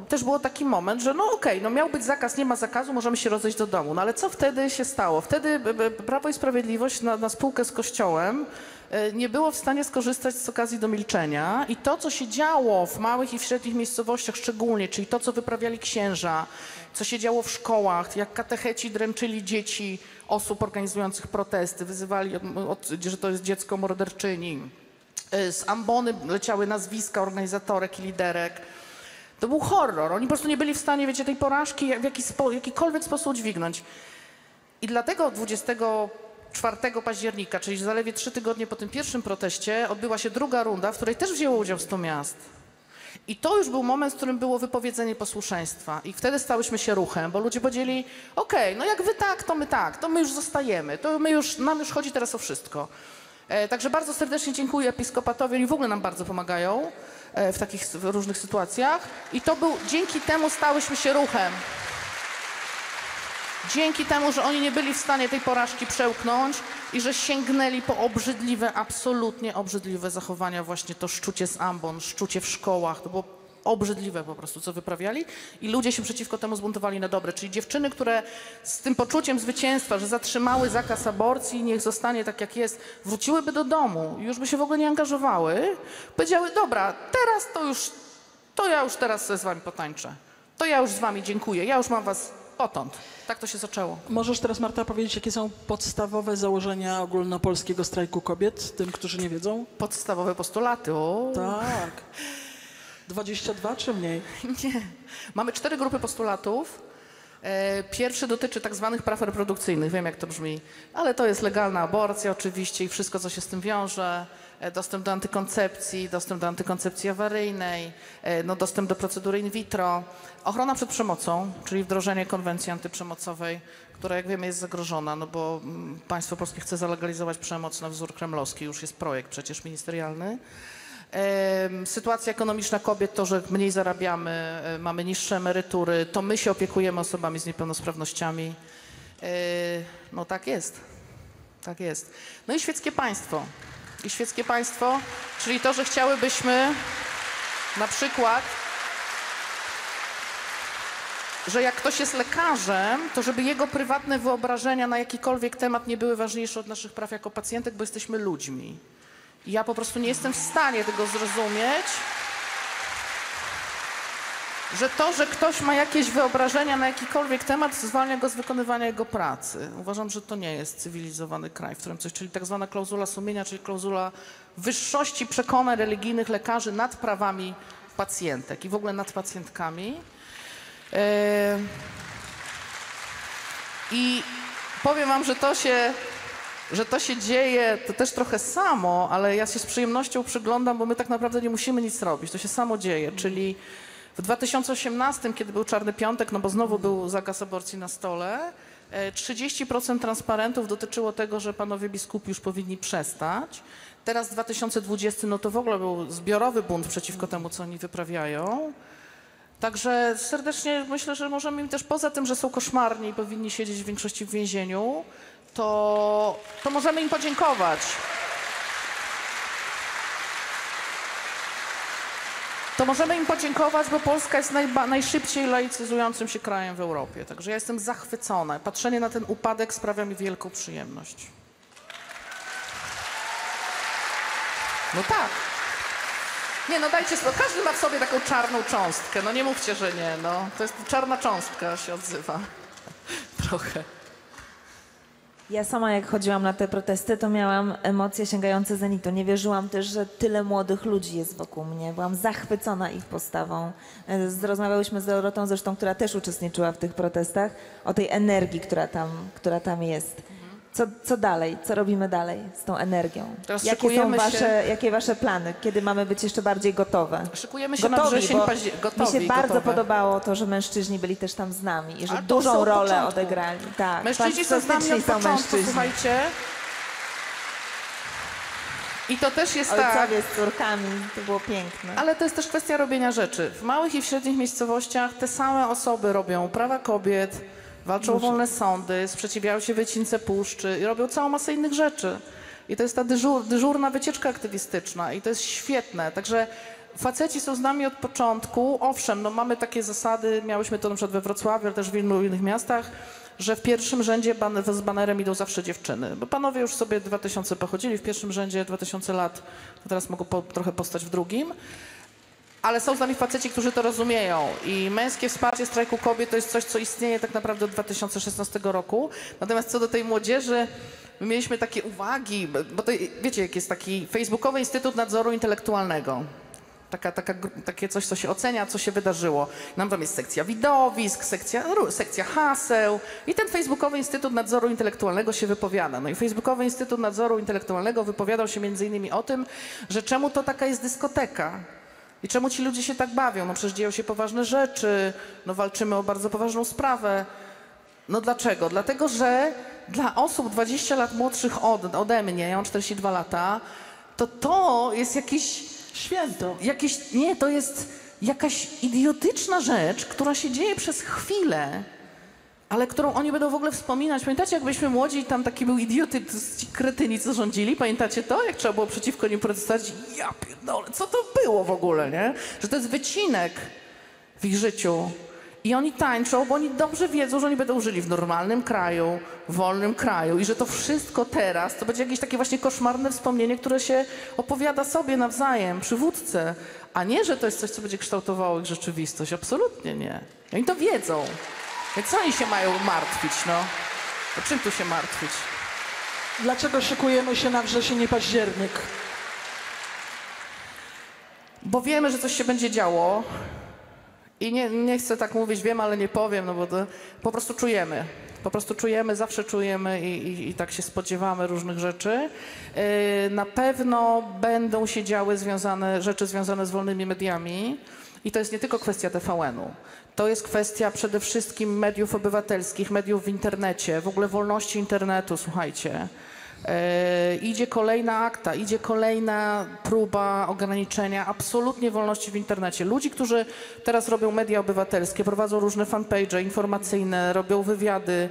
y, też było taki moment, że no okej, no miał być zakaz, nie ma zakazu, możemy się rozejść do domu. No ale co wtedy się stało? Wtedy b- b- Prawo i Sprawiedliwość na, na spółkę z Kościołem nie było w stanie skorzystać z okazji do milczenia i to, co się działo w małych i w średnich miejscowościach szczególnie, czyli to, co wyprawiali księża, co się działo w szkołach, jak katecheci dręczyli dzieci osób organizujących protesty, wyzywali, że to jest dziecko morderczyni, E, Z ambony leciały nazwiska organizatorek i liderek. To był horror. Oni po prostu nie byli w stanie, wiecie, tej porażki w jakikolwiek sposób udźwignąć. I dlatego 24 października, czyli zaledwie trzy tygodnie po tym pierwszym proteście, odbyła się druga runda, w której też wzięło udział 100 miast. I to już był moment, w którym było wypowiedzenie posłuszeństwa. I wtedy stałyśmy się ruchem, bo ludzie powiedzieli, okej, no jak wy tak, to my tak, to my już zostajemy, to my już, nam już chodzi teraz o wszystko. E, także bardzo serdecznie dziękuję episkopatowi, oni w ogóle nam bardzo pomagają e, w takich w różnych sytuacjach. I to był, dzięki temu stałyśmy się ruchem. Dzięki temu, że oni nie byli w stanie tej porażki przełknąć i że sięgnęli po obrzydliwe, absolutnie obrzydliwe zachowania, właśnie to szczucie z ambon, szczucie w szkołach, to było obrzydliwe po prostu, co wyprawiali i ludzie się przeciwko temu zbuntowali na dobre. Czyli dziewczyny, które z tym poczuciem zwycięstwa, że zatrzymały zakaz aborcji, niech zostanie tak jak jest, wróciłyby do domu już by się w ogóle nie angażowały, powiedziały, dobra, teraz to już, to ja już teraz z wami potańczę. To ja już z wami dziękuję, ja już mam was potąd. Tak to się zaczęło. Możesz teraz, Marta, powiedzieć, jakie są podstawowe założenia ogólnopolskiego strajku kobiet, tym, którzy nie wiedzą? Podstawowe postulaty. O. Tak. 22 czy mniej? (laughs) Nie. Mamy cztery grupy postulatów. E, Pierwszy dotyczy tak zwanych praw reprodukcyjnych. Wiem, jak to brzmi, ale to jest legalna aborcja oczywiście i wszystko, co się z tym wiąże. E, Dostęp do antykoncepcji, dostęp do antykoncepcji awaryjnej, e, no, dostęp do procedury in vitro, ochrona przed przemocą, czyli wdrożenie konwencji antyprzemocowej, która jak wiemy jest zagrożona, no bo mm, państwo polskie chce zalegalizować przemoc na wzór kremlowski, już jest projekt przecież ministerialny. Sytuacja ekonomiczna kobiet to, że mniej zarabiamy, e, mamy niższe emerytury, to my się opiekujemy osobami z niepełnosprawnościami. No tak jest. Tak jest. No i świeckie państwo. I świeckie państwo, czyli to, że chciałybyśmy na przykład, że jak ktoś jest lekarzem, to żeby jego prywatne wyobrażenia na jakikolwiek temat nie były ważniejsze od naszych praw jako pacjentek, bo jesteśmy ludźmi. I Ja po prostu nie jestem w stanie tego zrozumieć, że to, że ktoś ma jakieś wyobrażenia na jakikolwiek temat, zwalnia go z wykonywania jego pracy. Uważam, że to nie jest cywilizowany kraj, w którym coś, czyli tak zwana klauzula sumienia, czyli klauzula wyższości przekonań religijnych lekarzy nad prawami pacjentek i w ogóle nad pacjentkami. E, I powiem wam, że to się że to się dzieje, to też trochę samo, ale ja się z przyjemnością przyglądam, bo my tak naprawdę nie musimy nic robić. To się samo dzieje, czyli w 2018, kiedy był Czarny Piątek, no bo znowu był zakaz aborcji na stole, e, 30% transparentów dotyczyło tego, że panowie biskupi już powinni przestać. Teraz 2020, no to w ogóle był zbiorowy bunt przeciwko temu, co oni wyprawiają. Także serdecznie myślę, że możemy im też poza tym, że są koszmarni i powinni siedzieć w większości w więzieniu, to, to możemy im podziękować. To możemy im podziękować, bo Polska jest najszybciej laicyzującym się krajem w Europie. Także ja jestem zachwycona. Patrzenie na ten upadek sprawia mi wielką przyjemność. No tak. Nie, no dajcie sobie, każdy ma w sobie taką czarną cząstkę, no nie mówcie, że nie, no. To jest czarna cząstka się odzywa. (laughs) Trochę. Ja sama jak chodziłam na te protesty, to miałam emocje sięgające zenitu. Nie wierzyłam też, że tyle młodych ludzi jest wokół mnie. Byłam zachwycona ich postawą. E, Rozmawiałyśmy z Dorotą zresztą, która też uczestniczyła w tych protestach, o tej energii, która tam, która tam jest. Co, co dalej? Co robimy dalej z tą energią? Jakie są szykujemy się- wasze, jakie wasze plany? Kiedy mamy być jeszcze bardziej gotowe? Szykujemy się na Gotowi, wrzesień, bo paździer- gotowi, mi się bardzo podobało to, że mężczyźni byli też tam z nami i że dużą rolę początku. odegrali. Tak, Mężczyźni są z nami od początku, mężczyźni. słuchajcie. I to też jest tak. Ojcowie z córkami, to było piękne. Ale to jest też kwestia robienia rzeczy. W małych i w średnich miejscowościach te same osoby robią prawa kobiet, walczą o wolne sądy, sprzeciwiają się wycince puszczy i robią całą masę innych rzeczy. I to jest ta dyżur, dyżurna wycieczka aktywistyczna i to jest świetne. Także faceci są z nami od początku. Owszem, no mamy takie zasady, miałyśmy to na przykład we Wrocławiu, ale też w wielu innych miastach, że w pierwszym rzędzie ban z banerem idą zawsze dziewczyny. Bo panowie już sobie 2000 pochodzili w pierwszym rzędzie, 2000 lat, to teraz mogą po, trochę postać w drugim. Ale są z nami faceci, którzy to rozumieją i męskie wsparcie strajku kobiet to jest coś, co istnieje tak naprawdę od 2016 roku. Natomiast co do tej młodzieży, my mieliśmy takie uwagi, bo- to, wiecie, jak jest taki Facebookowy Instytut Nadzoru Intelektualnego. Taka, taka, takie coś, co się ocenia, co się wydarzyło. Nam tam jest sekcja widowisk, sekcja, sekcja haseł i ten Facebookowy Instytut Nadzoru Intelektualnego się wypowiada. No i Facebookowy Instytut Nadzoru Intelektualnego wypowiadał się między innymi o tym, że czemu to taka jest dyskoteka i czemu ci ludzie się tak bawią. No przecież dzieją się poważne rzeczy, no walczymy o bardzo poważną sprawę. No dlaczego? Dlatego, że dla osób 20 lat młodszych od, ode mnie, ja mam 42 lata, to to jest jakiś Święto. jakieś, nie, to jest jakaś idiotyczna rzecz, która się dzieje przez chwilę, ale którą oni będą w ogóle wspominać. Pamiętacie, jak byliśmy młodzi tam taki był idioty, to ci kretyni, co rządzili? Pamiętacie to? Jak trzeba było przeciwko nim protestować? Ja pierdolę, co to było w ogóle, nie? Że to jest wycinek w ich życiu. I oni tańczą, bo oni dobrze wiedzą, że oni będą żyli w normalnym kraju, wolnym kraju i że to wszystko teraz to będzie jakieś takie właśnie koszmarne wspomnienie, które się opowiada sobie nawzajem, przywódcę, a nie, że to jest coś, co będzie kształtowało ich rzeczywistość. Absolutnie nie. Oni to wiedzą. Więc co oni się mają martwić, no? O czym tu się martwić? Dlaczego szykujemy się na wrzesień i październik? Bo wiemy, że coś się będzie działo i nie, nie chcę tak mówić, wiem, ale nie powiem, no bo to po prostu czujemy. Po prostu czujemy, zawsze czujemy i, i, i tak się spodziewamy różnych rzeczy. Yy, na pewno będą się działy związane, rzeczy związane z wolnymi mediami i to jest nie tylko kwestia TVN-u. To jest kwestia przede wszystkim mediów obywatelskich, mediów w internecie, w ogóle wolności internetu, słuchajcie. E, idzie kolejna akta, idzie kolejna próba ograniczenia absolutnie wolności w internecie. Ludzi, którzy teraz robią media obywatelskie, prowadzą różne fanpage informacyjne, robią wywiady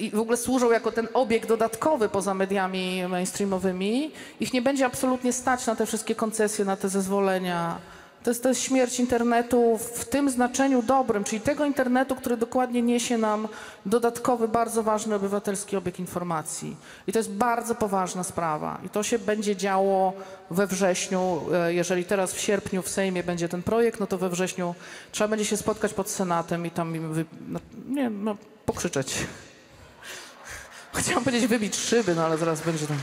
i w ogóle służą jako ten obieg dodatkowy poza mediami mainstreamowymi, ich nie będzie absolutnie stać na te wszystkie koncesje, na te zezwolenia. To jest, śmierć internetu w tym znaczeniu dobrym, czyli tego internetu, który dokładnie niesie nam dodatkowy, bardzo ważny obywatelski obieg informacji. I to jest bardzo poważna sprawa. I to się będzie działo we wrześniu. E, Jeżeli teraz w sierpniu w Sejmie będzie ten projekt, no to we wrześniu trzeba będzie się spotkać pod Senatem i tam im wy... no, nie, no, pokrzyczeć. (laughs) Chciałam powiedzieć wybić szyby, no ale zaraz będzie tam...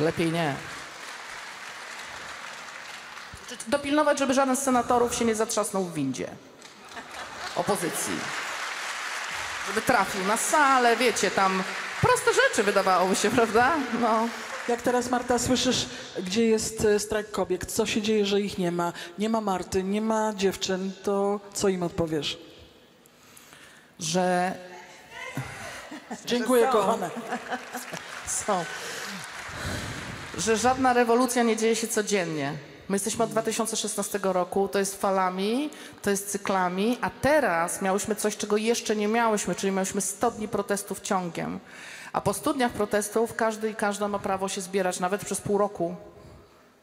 Lepiej nie. Dopilnować, żeby żaden z senatorów się nie zatrzasnął w windzie opozycji. Żeby trafił na salę, wiecie, tam proste rzeczy wydawałoby się, prawda? No. Jak teraz, Marta, słyszysz, gdzie jest e, strajk kobiet? Co się dzieje, że ich nie ma? Nie ma Marty, nie ma dziewczyn, to co im odpowiesz? Że Dziękuję, kochane. są. Że żadna rewolucja nie dzieje się codziennie. My jesteśmy od 2016 roku, to jest falami, to jest cyklami, a teraz miałyśmy coś, czego jeszcze nie miałyśmy, czyli miałyśmy 100 dni protestów ciągiem. A po 100 dniach protestów każdy i każda ma prawo się zbierać, nawet przez pół roku.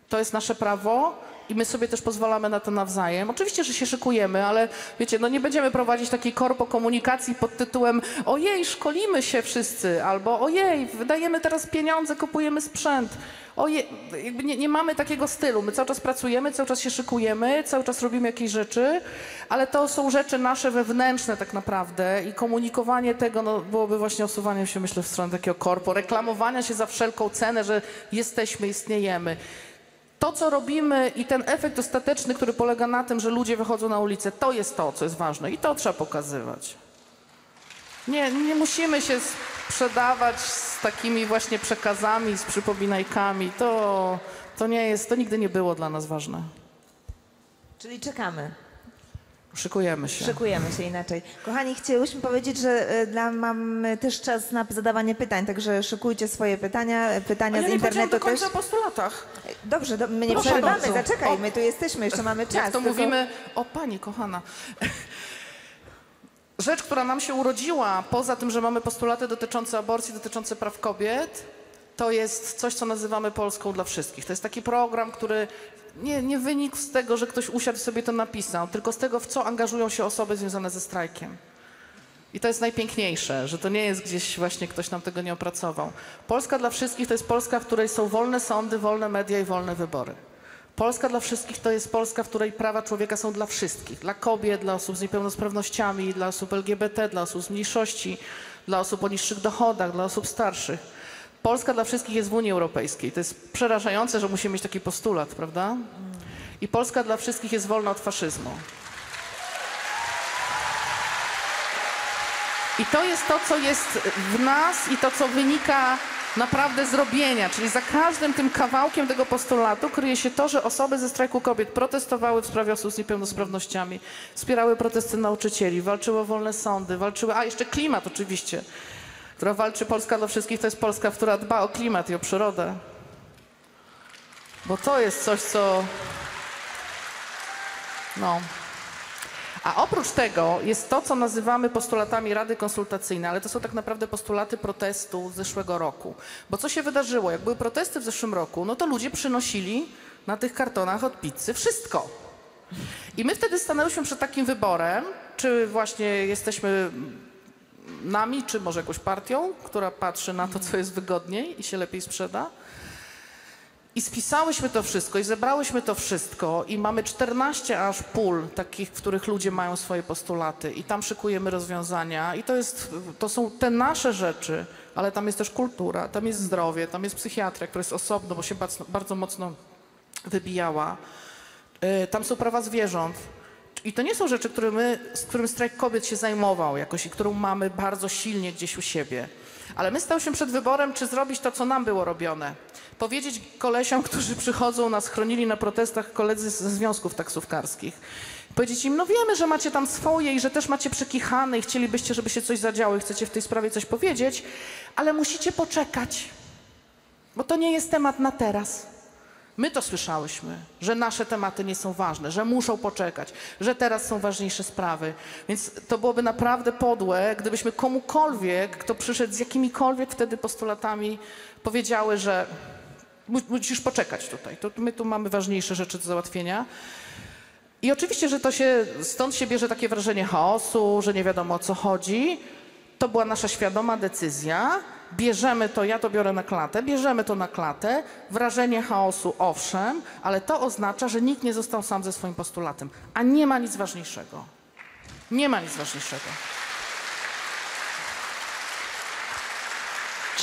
To jest nasze prawo i my sobie też pozwalamy na to nawzajem. Oczywiście, że się szykujemy, ale wiecie, no nie będziemy prowadzić takiej korpo komunikacji pod tytułem ojej, szkolimy się wszyscy, albo ojej, wydajemy teraz pieniądze, kupujemy sprzęt. Ojej, jakby nie, nie mamy takiego stylu. My cały czas pracujemy, cały czas się szykujemy, cały czas robimy jakieś rzeczy, ale to są rzeczy nasze wewnętrzne tak naprawdę i komunikowanie tego no, byłoby właśnie osuwaniem się, myślę, w stronę takiego korpo, reklamowania się za wszelką cenę, że jesteśmy, istniejemy to, co robimy i ten efekt ostateczny, który polega na tym, że ludzie wychodzą na ulicę, to jest to, co jest ważne i to trzeba pokazywać. Nie, nie musimy się sprzedawać z takimi właśnie przekazami, z przypominajkami. To, to nie jest, to nigdy nie było dla nas ważne. Czyli czekamy. Szykujemy się. Szykujemy się inaczej. Kochani, chciałyśmy powiedzieć, że e, dla, mamy też czas na zadawanie pytań, także szykujcie swoje pytania, pytania ja z nie internetu do też. końca o postulatach. Dobrze, do, my nie Proszę przerywamy, bardzo. zaczekaj, O. my tu jesteśmy, jeszcze mamy czas. Jak to tylko- mówimy, o pani kochana. Rzecz, która nam się urodziła, poza tym, że mamy postulaty dotyczące aborcji, dotyczące praw kobiet, to jest coś, co nazywamy Polską dla wszystkich. To jest taki program, który nie, nie wynikł z tego, że ktoś usiadł i sobie to napisał, tylko z tego, w co angażują się osoby związane ze strajkiem. I to jest najpiękniejsze, że to nie jest gdzieś właśnie ktoś nam tego nie opracował. Polska dla wszystkich to jest Polska, w której są wolne sądy, wolne media i wolne wybory. Polska dla wszystkich to jest Polska, w której prawa człowieka są dla wszystkich. Dla kobiet, dla osób z niepełnosprawnościami, dla osób LGBT, dla osób z mniejszości, dla osób o niższych dochodach, dla osób starszych. Polska dla wszystkich jest w Unii Europejskiej. To jest przerażające, że musimy mieć taki postulat, prawda? I Polska dla wszystkich jest wolna od faszyzmu. I to jest to, co jest w nas i to, co wynika naprawdę z robienia. Czyli za każdym tym kawałkiem tego postulatu kryje się to, że osoby ze strajku kobiet protestowały w sprawie osób z niepełnosprawnościami, wspierały protesty nauczycieli, walczyły o wolne sądy, walczyły, a jeszcze klimat oczywiście, która walczy Polska dla wszystkich, to jest Polska, która dba o klimat i o przyrodę. Bo to jest coś, co... No, a oprócz tego jest to, co nazywamy postulatami Rady Konsultacyjnej, ale to są tak naprawdę postulaty protestu z zeszłego roku. Bo co się wydarzyło? Jak były protesty w zeszłym roku, no to ludzie przynosili na tych kartonach od pizzy wszystko. I my wtedy stanęłyśmy przed takim wyborem, czy właśnie jesteśmy nami, czy może jakąś partią, która patrzy na to, co jest wygodniej i się lepiej sprzeda. I spisałyśmy to wszystko i zebrałyśmy to wszystko i mamy 14 aż pól takich, w których ludzie mają swoje postulaty i tam szykujemy rozwiązania i to, jest, to są te nasze rzeczy, ale tam jest też kultura, tam jest zdrowie, tam jest psychiatria, która jest osobno, bo się bardzo, bardzo mocno wybijała. Y, Tam są prawa zwierząt. I to nie są rzeczy, które my, z którym strajk kobiet się zajmował jakoś i którą mamy bardzo silnie gdzieś u siebie. Ale my stałyśmy przed wyborem, czy zrobić to, co nam było robione. Powiedzieć kolesiom, którzy przychodzą, nas chronili na protestach koledzy ze związków taksówkarskich. Powiedzieć im, no wiemy, że macie tam swoje i że też macie przekichane i chcielibyście, żeby się coś zadziało i chcecie w tej sprawie coś powiedzieć, ale musicie poczekać, bo to nie jest temat na teraz. My to słyszałyśmy, że nasze tematy nie są ważne, że muszą poczekać, że teraz są ważniejsze sprawy. Więc to byłoby naprawdę podłe, gdybyśmy komukolwiek, kto przyszedł z jakimikolwiek wtedy postulatami, powiedziały, że musisz poczekać tutaj. To my tu mamy ważniejsze rzeczy do załatwienia. I oczywiście, że to się, stąd się bierze takie wrażenie chaosu, że nie wiadomo o co chodzi. To była nasza świadoma decyzja. Bierzemy to, ja to biorę na klatę, bierzemy to na klatę. Wrażenie chaosu, owszem, ale to oznacza, że nikt nie został sam ze swoim postulatem. A nie ma nic ważniejszego. Nie ma nic ważniejszego.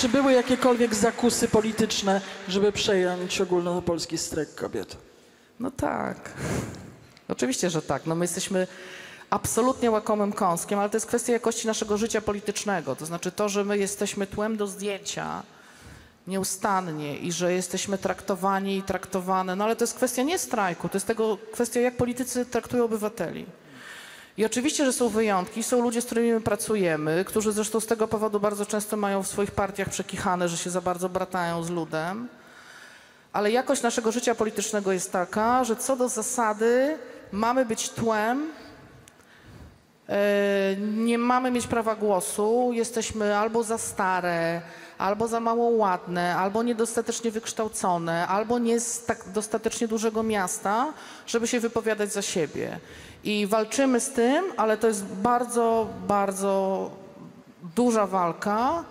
Czy były jakiekolwiek zakusy polityczne, żeby przejąć ogólnopolski strajk kobiet? No tak. Oczywiście, że tak. No my jesteśmy absolutnie łakomym kąskiem, ale to jest kwestia jakości naszego życia politycznego. To znaczy to, że my jesteśmy tłem do zdjęcia nieustannie i że jesteśmy traktowani i traktowane. No ale to jest kwestia nie strajku, to jest tego kwestia, jak politycy traktują obywateli. I oczywiście, że są wyjątki, są ludzie, z którymi my pracujemy, którzy zresztą z tego powodu bardzo często mają w swoich partiach przekichane, że się za bardzo bratają z ludem. Ale jakość naszego życia politycznego jest taka, że co do zasady mamy być tłem, e, nie mamy mieć prawa głosu, jesteśmy albo za stare, albo za mało ładne, albo niedostatecznie wykształcone, albo nie z tak dostatecznie dużego miasta, żeby się wypowiadać za siebie. I walczymy z tym, ale to jest bardzo, bardzo duża walka.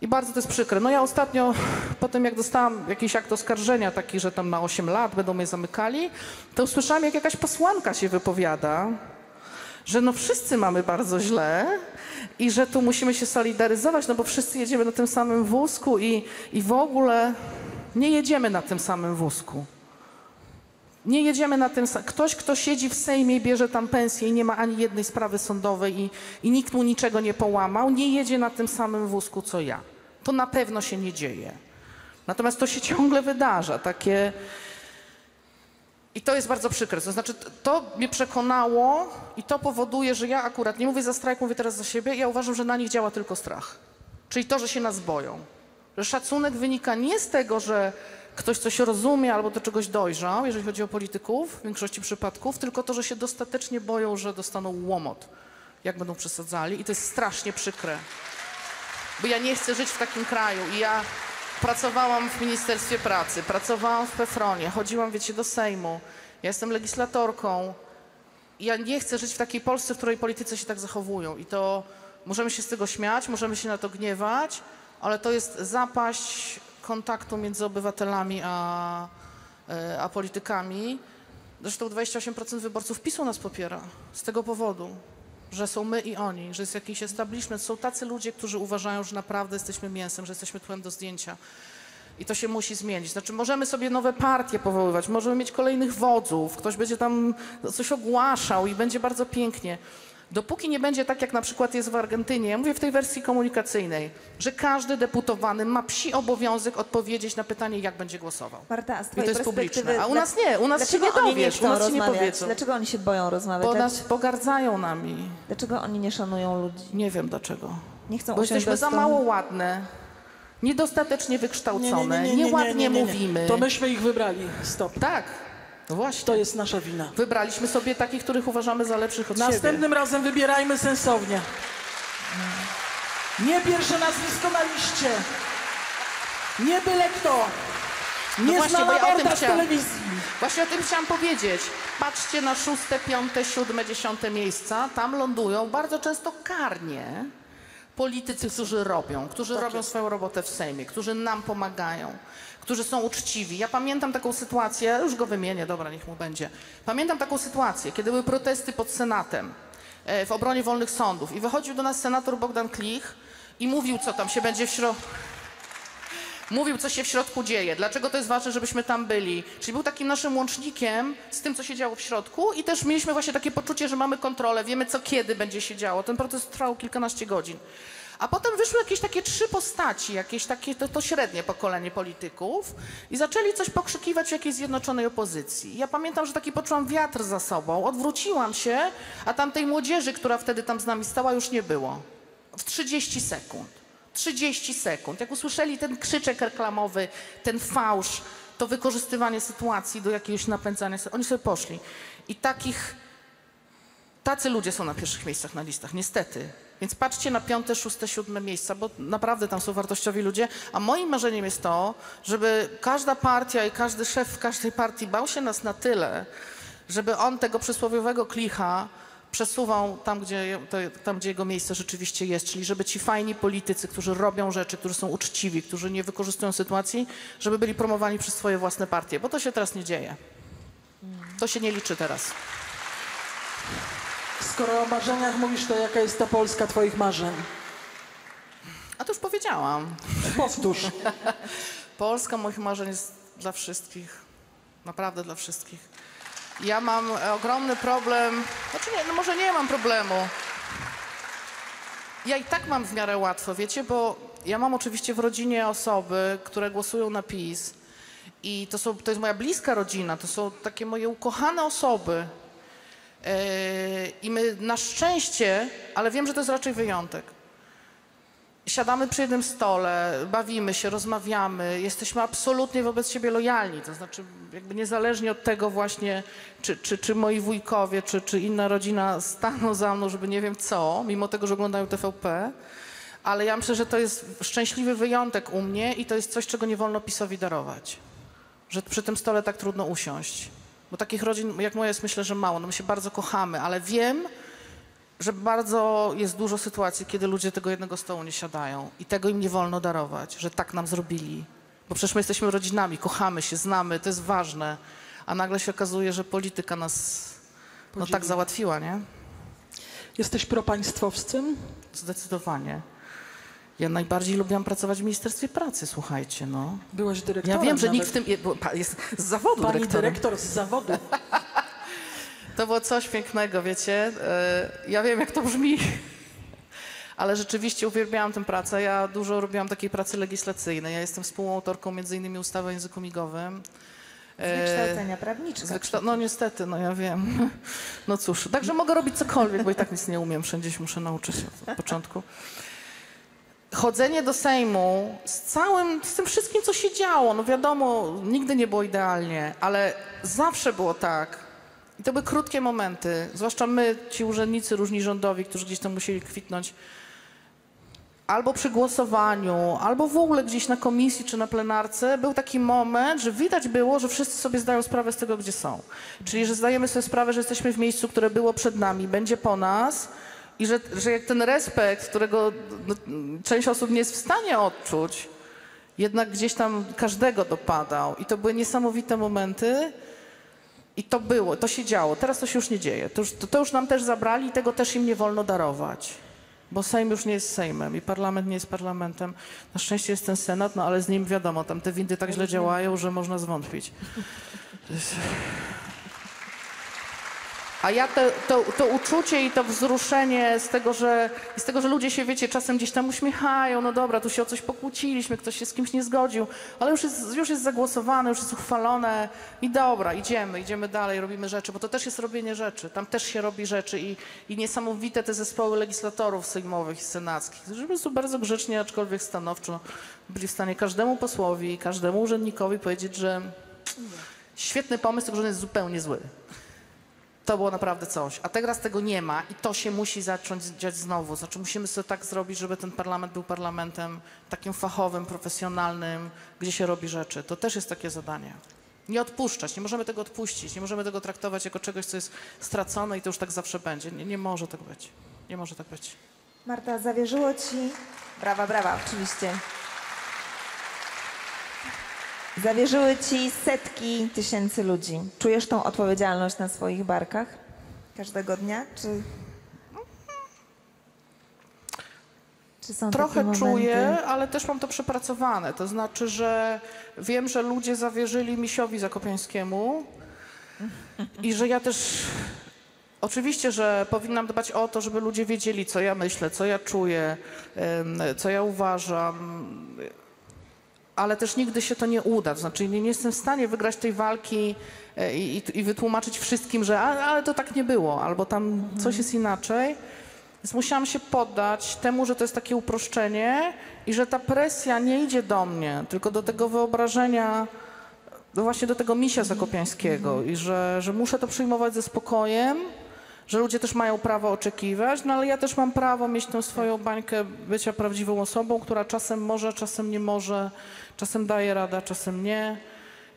I bardzo to jest przykre. No ja ostatnio, (laughs) po tym jak dostałam jakiś akt oskarżenia taki, że tam na 8 lat będą mnie zamykali, to usłyszałam, jak jakaś posłanka się wypowiada, że no wszyscy mamy bardzo źle i że tu musimy się solidaryzować, no bo wszyscy jedziemy na tym samym wózku i, i w ogóle nie jedziemy na tym samym wózku. Nie jedziemy na tym. Ktoś, kto siedzi w Sejmie i bierze tam pensję i nie ma ani jednej sprawy sądowej i, i nikt mu niczego nie połamał, nie jedzie na tym samym wózku co ja. To na pewno się nie dzieje. Natomiast to się (laughs) ciągle wydarza, takie. I to jest bardzo przykre. To znaczy, to mnie przekonało i to powoduje, że ja akurat nie mówię za strajk, mówię teraz za siebie. Ja uważam, że na nich działa tylko strach. Czyli to, że się nas boją. Że szacunek wynika nie z tego, że ktoś coś rozumie albo do czegoś dojrzał, jeżeli chodzi o polityków w większości przypadków, tylko to, że się dostatecznie boją, że dostaną łomot, jak będą przesadzali. I to jest strasznie przykre. Bo ja nie chcę żyć w takim kraju i ja pracowałam w Ministerstwie Pracy, pracowałam w Pefronie, chodziłam, wiecie, do Sejmu. Ja jestem legislatorką. Ja nie chcę żyć w takiej Polsce, w której politycy się tak zachowują. I to możemy się z tego śmiać, możemy się na to gniewać, ale to jest zapaść kontaktu między obywatelami a, e, a politykami. Zresztą 28% wyborców PiSu nas popiera z tego powodu, że są my i oni, że jest jakiś establishment. Są tacy ludzie, którzy uważają, że naprawdę jesteśmy mięsem, że jesteśmy tłem do zdjęcia. I to się musi zmienić. Znaczy, możemy sobie nowe partie powoływać, możemy mieć kolejnych wodzów, ktoś będzie tam coś ogłaszał i będzie bardzo pięknie. Dopóki nie będzie tak, jak na przykład jest w Argentynie, ja mówię w tej wersji komunikacyjnej, że każdy deputowany ma psi obowiązek odpowiedzieć na pytanie, jak będzie głosował. Marta, a z I to jest publiczne. A u nas nie, u nas się nie dowiesz, u nas ci nie rozmawiać? powiedzą. Dlaczego oni się boją rozmawiać? Bo nas pogardzają nami. Dlaczego oni nie szanują ludzi? Nie wiem dlaczego. Nie chcą Bo jesteśmy za mało ładne, niedostatecznie wykształcone, nieładnie mówimy. To myśmy ich wybrali. Stop. Tak, no właśnie. To jest nasza wina. Wybraliśmy sobie takich, których uważamy za lepszych od siebie. Następnym razem wybierajmy sensownie. Nie pierwsze nazwisko na liście. Nie byle kto. Nie No właśnie, bo ja o tym chciałam. telewizji. Właśnie o tym chciałam powiedzieć. Patrzcie na szóste, piąte, siódme, dziesiąte miejsca. Tam lądują bardzo często karnie politycy, którzy robią, którzy robią swoją robotę w Sejmie, którzy nam pomagają, którzy są uczciwi. Ja pamiętam taką sytuację, już go wymienię, dobra, niech mu będzie. Pamiętam taką sytuację, kiedy były protesty pod Senatem e, w obronie wolnych sądów i wychodził do nas senator Bogdan Klich i mówił, co tam się będzie w środku mówił, co się w środku dzieje, dlaczego to jest ważne, żebyśmy tam byli. Czyli był takim naszym łącznikiem z tym, co się działo w środku i też mieliśmy właśnie takie poczucie, że mamy kontrolę, wiemy, co kiedy będzie się działo. Ten protest trwał kilkanaście godzin. A potem wyszły jakieś takie trzy postaci, jakieś takie to, to średnie pokolenie polityków i zaczęli coś pokrzykiwać w jakiejś zjednoczonej opozycji. Ja pamiętam, że taki poczułam wiatr za sobą, odwróciłam się, a tamtej młodzieży, która wtedy tam z nami stała, już nie było. W 30 sekund. 30 sekund. Jak usłyszeli ten krzyczek reklamowy, ten fałsz, to wykorzystywanie sytuacji do jakiegoś napędzania, oni sobie poszli. I takich, tacy ludzie są na pierwszych miejscach na listach, niestety. Więc patrzcie na piąte, szóste, siódme miejsca, bo naprawdę tam są wartościowi ludzie. A moim marzeniem jest to, żeby każda partia i każdy szef w każdej partii bał się nas na tyle, żeby on tego przysłowiowego klicha przesuwał tam gdzie, tam, gdzie jego miejsce rzeczywiście jest, czyli żeby ci fajni politycy, którzy robią rzeczy, którzy są uczciwi, którzy nie wykorzystują sytuacji, żeby byli promowani przez swoje własne partie, bo to się teraz nie dzieje. To się nie liczy teraz. Skoro o marzeniach mówisz, to jaka jest ta Polska twoich marzeń? A to już powiedziałam. Powtórz. Polska moich marzeń jest dla wszystkich. Naprawdę dla wszystkich. Ja mam ogromny problem. Znaczy nie, no może nie mam problemu. Ja i tak mam w miarę łatwo, wiecie, bo ja mam oczywiście w rodzinie osoby, które głosują na PiS. I to, są, to jest moja bliska rodzina, to są takie moje ukochane osoby. Yy, I my na szczęście, ale wiem, że to jest raczej wyjątek. Siadamy przy jednym stole, bawimy się, rozmawiamy, jesteśmy absolutnie wobec siebie lojalni. To znaczy, jakby niezależnie od tego właśnie, czy, czy, czy moi wujkowie, czy, czy inna rodzina staną za mną, żeby nie wiem co, mimo tego, że oglądają TVP, ale ja myślę, że to jest szczęśliwy wyjątek u mnie i to jest coś, czego nie wolno PiSowi darować. Że przy tym stole tak trudno usiąść. Bo takich rodzin jak moja jest myślę, że mało. No my się bardzo kochamy, ale wiem, że bardzo jest dużo sytuacji, kiedy ludzie tego jednego stołu nie siadają i tego im nie wolno darować, że tak nam zrobili. Bo przecież my jesteśmy rodzinami, kochamy się, znamy, to jest ważne. A nagle się okazuje, że polityka nas no, tak załatwiła, nie? Jesteś propaństwowcem? Zdecydowanie. Ja najbardziej lubiłam pracować w Ministerstwie Pracy, słuchajcie, no. Byłaś Ja dyrektorem wiem, że nawet. nikt w tym... Jest z zawodu Pani dyrektorem. dyrektor z zawodu. (laughs) To było coś pięknego, wiecie. E, Ja wiem, jak to brzmi, (laughs) ale rzeczywiście uwielbiałam tę pracę. Ja dużo robiłam takiej pracy legislacyjnej. Ja jestem współautorką między innymi ustawy o języku migowym. Z E, wykształcenia z wykształ- No niestety, no ja wiem. (laughs) No cóż, także mogę robić cokolwiek, bo i tak nic nie umiem. Wszędzie się muszę nauczyć od początku. Chodzenie do Sejmu z całym, z tym wszystkim, co się działo, no wiadomo, nigdy nie było idealnie, ale zawsze było tak. I to były krótkie momenty, zwłaszcza my, ci urzędnicy różni rządowi, którzy gdzieś tam musieli kwitnąć, albo przy głosowaniu, albo w ogóle gdzieś na komisji czy na plenarce, był taki moment, że widać było, że wszyscy sobie zdają sprawę z tego, gdzie są. Czyli, że zdajemy sobie sprawę, że jesteśmy w miejscu, które było przed nami, będzie po nas i że, że jak ten respekt, którego no, część osób nie jest w stanie odczuć, jednak gdzieś tam każdego dopadał i to były niesamowite momenty. I to było, to się działo. Teraz to się już nie dzieje. To już, to, to już nam też zabrali i tego też im nie wolno darować. Bo Sejm już nie jest Sejmem i parlament nie jest parlamentem. Na szczęście jest ten Senat, no ale z nim wiadomo, tam te windy tak źle działają, że można zwątpić. A ja to, to, to uczucie i to wzruszenie z tego, że, z tego, że ludzie się, wiecie, czasem gdzieś tam uśmiechają, no dobra, tu się o coś pokłóciliśmy, ktoś się z kimś nie zgodził, ale już jest, już jest zagłosowane, już jest uchwalone i dobra, idziemy, idziemy dalej, robimy rzeczy, bo to też jest robienie rzeczy, tam też się robi rzeczy i, i niesamowite te zespoły legislatorów sejmowych i senackich, którzy po bardzo grzecznie, aczkolwiek stanowczo byli w stanie każdemu posłowi, każdemu urzędnikowi powiedzieć, że świetny pomysł, tylko że on jest zupełnie zły. To było naprawdę coś. A teraz tego nie ma i to się musi zacząć dziać znowu. Znaczy musimy sobie tak zrobić, żeby ten parlament był parlamentem takim fachowym, profesjonalnym, gdzie się robi rzeczy. To też jest takie zadanie. Nie odpuszczać, nie możemy tego odpuścić, nie możemy tego traktować jako czegoś, co jest stracone i to już tak zawsze będzie. Nie, nie może tak być. Nie może tak być. Marta, zawierzyło ci... Brawa, brawa, oczywiście. Zawierzyły ci setki tysięcy ludzi. Czujesz tą odpowiedzialność na swoich barkach każdego dnia? Czy, czy są Trochę czuję, ale też mam to przepracowane. To znaczy, że wiem, że ludzie zawierzyli misiowi zakopiańskiemu i że ja też. Oczywiście, że powinnam dbać o to, żeby ludzie wiedzieli, co ja myślę, co ja czuję, co ja uważam, ale też nigdy się to nie uda. To znaczy, nie, nie jestem w stanie wygrać tej walki e, i, i, i wytłumaczyć wszystkim, że a, ale to tak nie było, albo tam coś jest inaczej. Więc musiałam się poddać temu, że to jest takie uproszczenie i że ta presja nie idzie do mnie, tylko do tego wyobrażenia, właśnie do tego misia zakopiańskiego i że, że muszę to przyjmować ze spokojem, że ludzie też mają prawo oczekiwać, no ale ja też mam prawo mieć tę swoją bańkę bycia prawdziwą osobą, która czasem może, czasem nie może, czasem daje radę, czasem nie,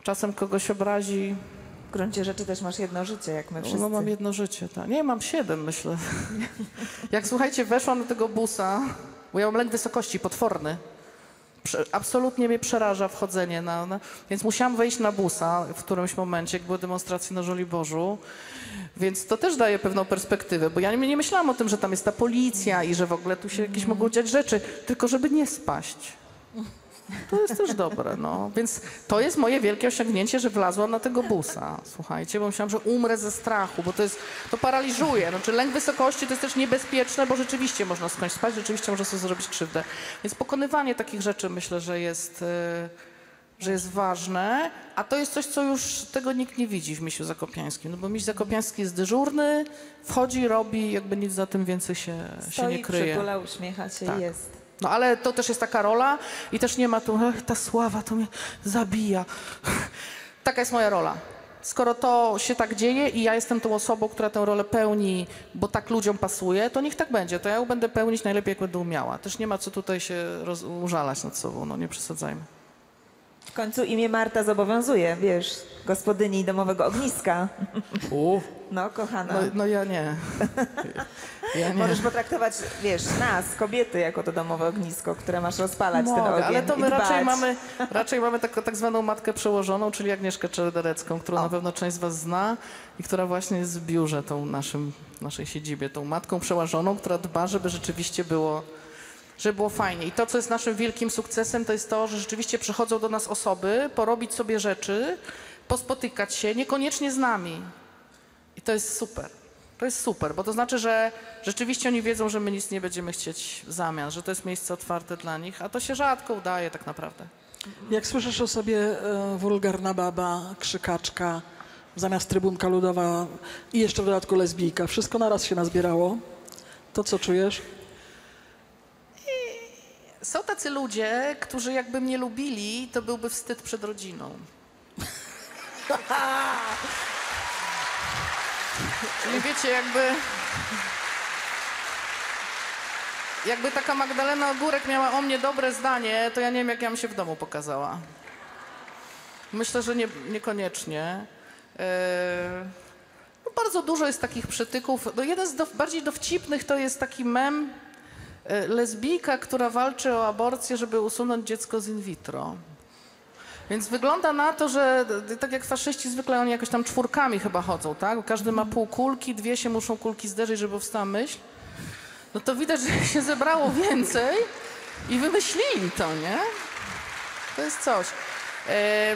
czasem kogoś obrazi. W gruncie rzeczy też masz jedno życie, jak my wszyscy. No mam jedno życie, tak. Nie, mam siedem, myślę. Jak słuchajcie, weszłam do tego busa, bo ja mam lęk wysokości potworny. Prze- absolutnie mnie przeraża wchodzenie na, na... Więc musiałam wejść na busa w którymś momencie, jak były demonstracje na Żoliborzu. Więc to też daje pewną perspektywę, bo ja nie, nie myślałam o tym, że tam jest ta policja i że w ogóle tu się jakieś mogą dziać rzeczy, tylko żeby nie spaść. To jest też dobre, no. Więc to jest moje wielkie osiągnięcie, że wlazłam na tego busa. Słuchajcie, bo myślałam, że umrę ze strachu, bo to jest, to paraliżuje. Znaczy lęk wysokości to jest też niebezpieczne, bo rzeczywiście można skądś spać, rzeczywiście można sobie zrobić krzywdę. Więc pokonywanie takich rzeczy myślę, że jest, e, że jest ważne, a to jest coś, co już tego nikt nie widzi w Misiu Zakopiańskim, no bo Miś Zakopiański jest dyżurny, wchodzi, robi, jakby nic za tym więcej się, się Stoi, nie kryje. przytula, uśmiecha się Tak. jest. No ale to też jest taka rola i też nie ma tu, "Ech, ta sława to mnie zabija. (laughs) Taka jest moja rola. Skoro to się tak dzieje i ja jestem tą osobą, która tę rolę pełni, bo tak ludziom pasuje, to niech tak będzie. To ja ją będę pełnić najlepiej, jak będę umiała. Też nie ma co tutaj się roz- użalać nad sobą, no nie przesadzajmy. W końcu imię Marta zobowiązuje, wiesz, gospodyni domowego ogniska. No, kochana. No, no ja nie. Ja nie. Możesz potraktować, wiesz, nas, kobiety, jako to domowe ognisko, które masz rozpalać ten Mogę, ogień ale to my raczej mamy, raczej mamy tak, tak zwaną matkę przełożoną, czyli Agnieszkę Czerderecką, którą na pewno część z was zna i która właśnie jest w biurze tą naszym, naszej siedzibie, tą matką przełożoną, która dba, żeby rzeczywiście było, żeby było fajnie. I to, co jest naszym wielkim sukcesem, to jest to, że rzeczywiście przychodzą do nas osoby, porobić sobie rzeczy, pospotykać się, niekoniecznie z nami. I to jest super. To jest super, bo to znaczy, że rzeczywiście oni wiedzą, że my nic nie będziemy chcieć w zamian, że to jest miejsce otwarte dla nich, a to się rzadko udaje tak naprawdę. Jak słyszysz o sobie e, wulgarna baba, krzykaczka, zamiast trybunka ludowa i jeszcze w dodatku lesbijka, wszystko naraz się nazbierało, to co czujesz? Są tacy ludzie, którzy jakby mnie lubili, to byłby wstyd przed rodziną. (laughs) Czyli wiecie, jakby... Jakby taka Magdalena Ogórek miała o mnie dobre zdanie, to ja nie wiem, jak ja bym się w domu pokazała. Myślę, że nie, niekoniecznie. Eee, no bardzo dużo jest takich przytyków. No jeden z do, bardziej dowcipnych to jest taki mem, Lesbijka, która walczy o aborcję, żeby usunąć dziecko z in vitro. Więc wygląda na to, że tak jak faszyści zwykle oni jakoś tam czwórkami chyba chodzą, tak? Każdy ma pół kulki, dwie się muszą kulki zderzyć, żeby powstała myśl. No to widać, że się zebrało więcej i wymyślili to, nie? To jest coś. E,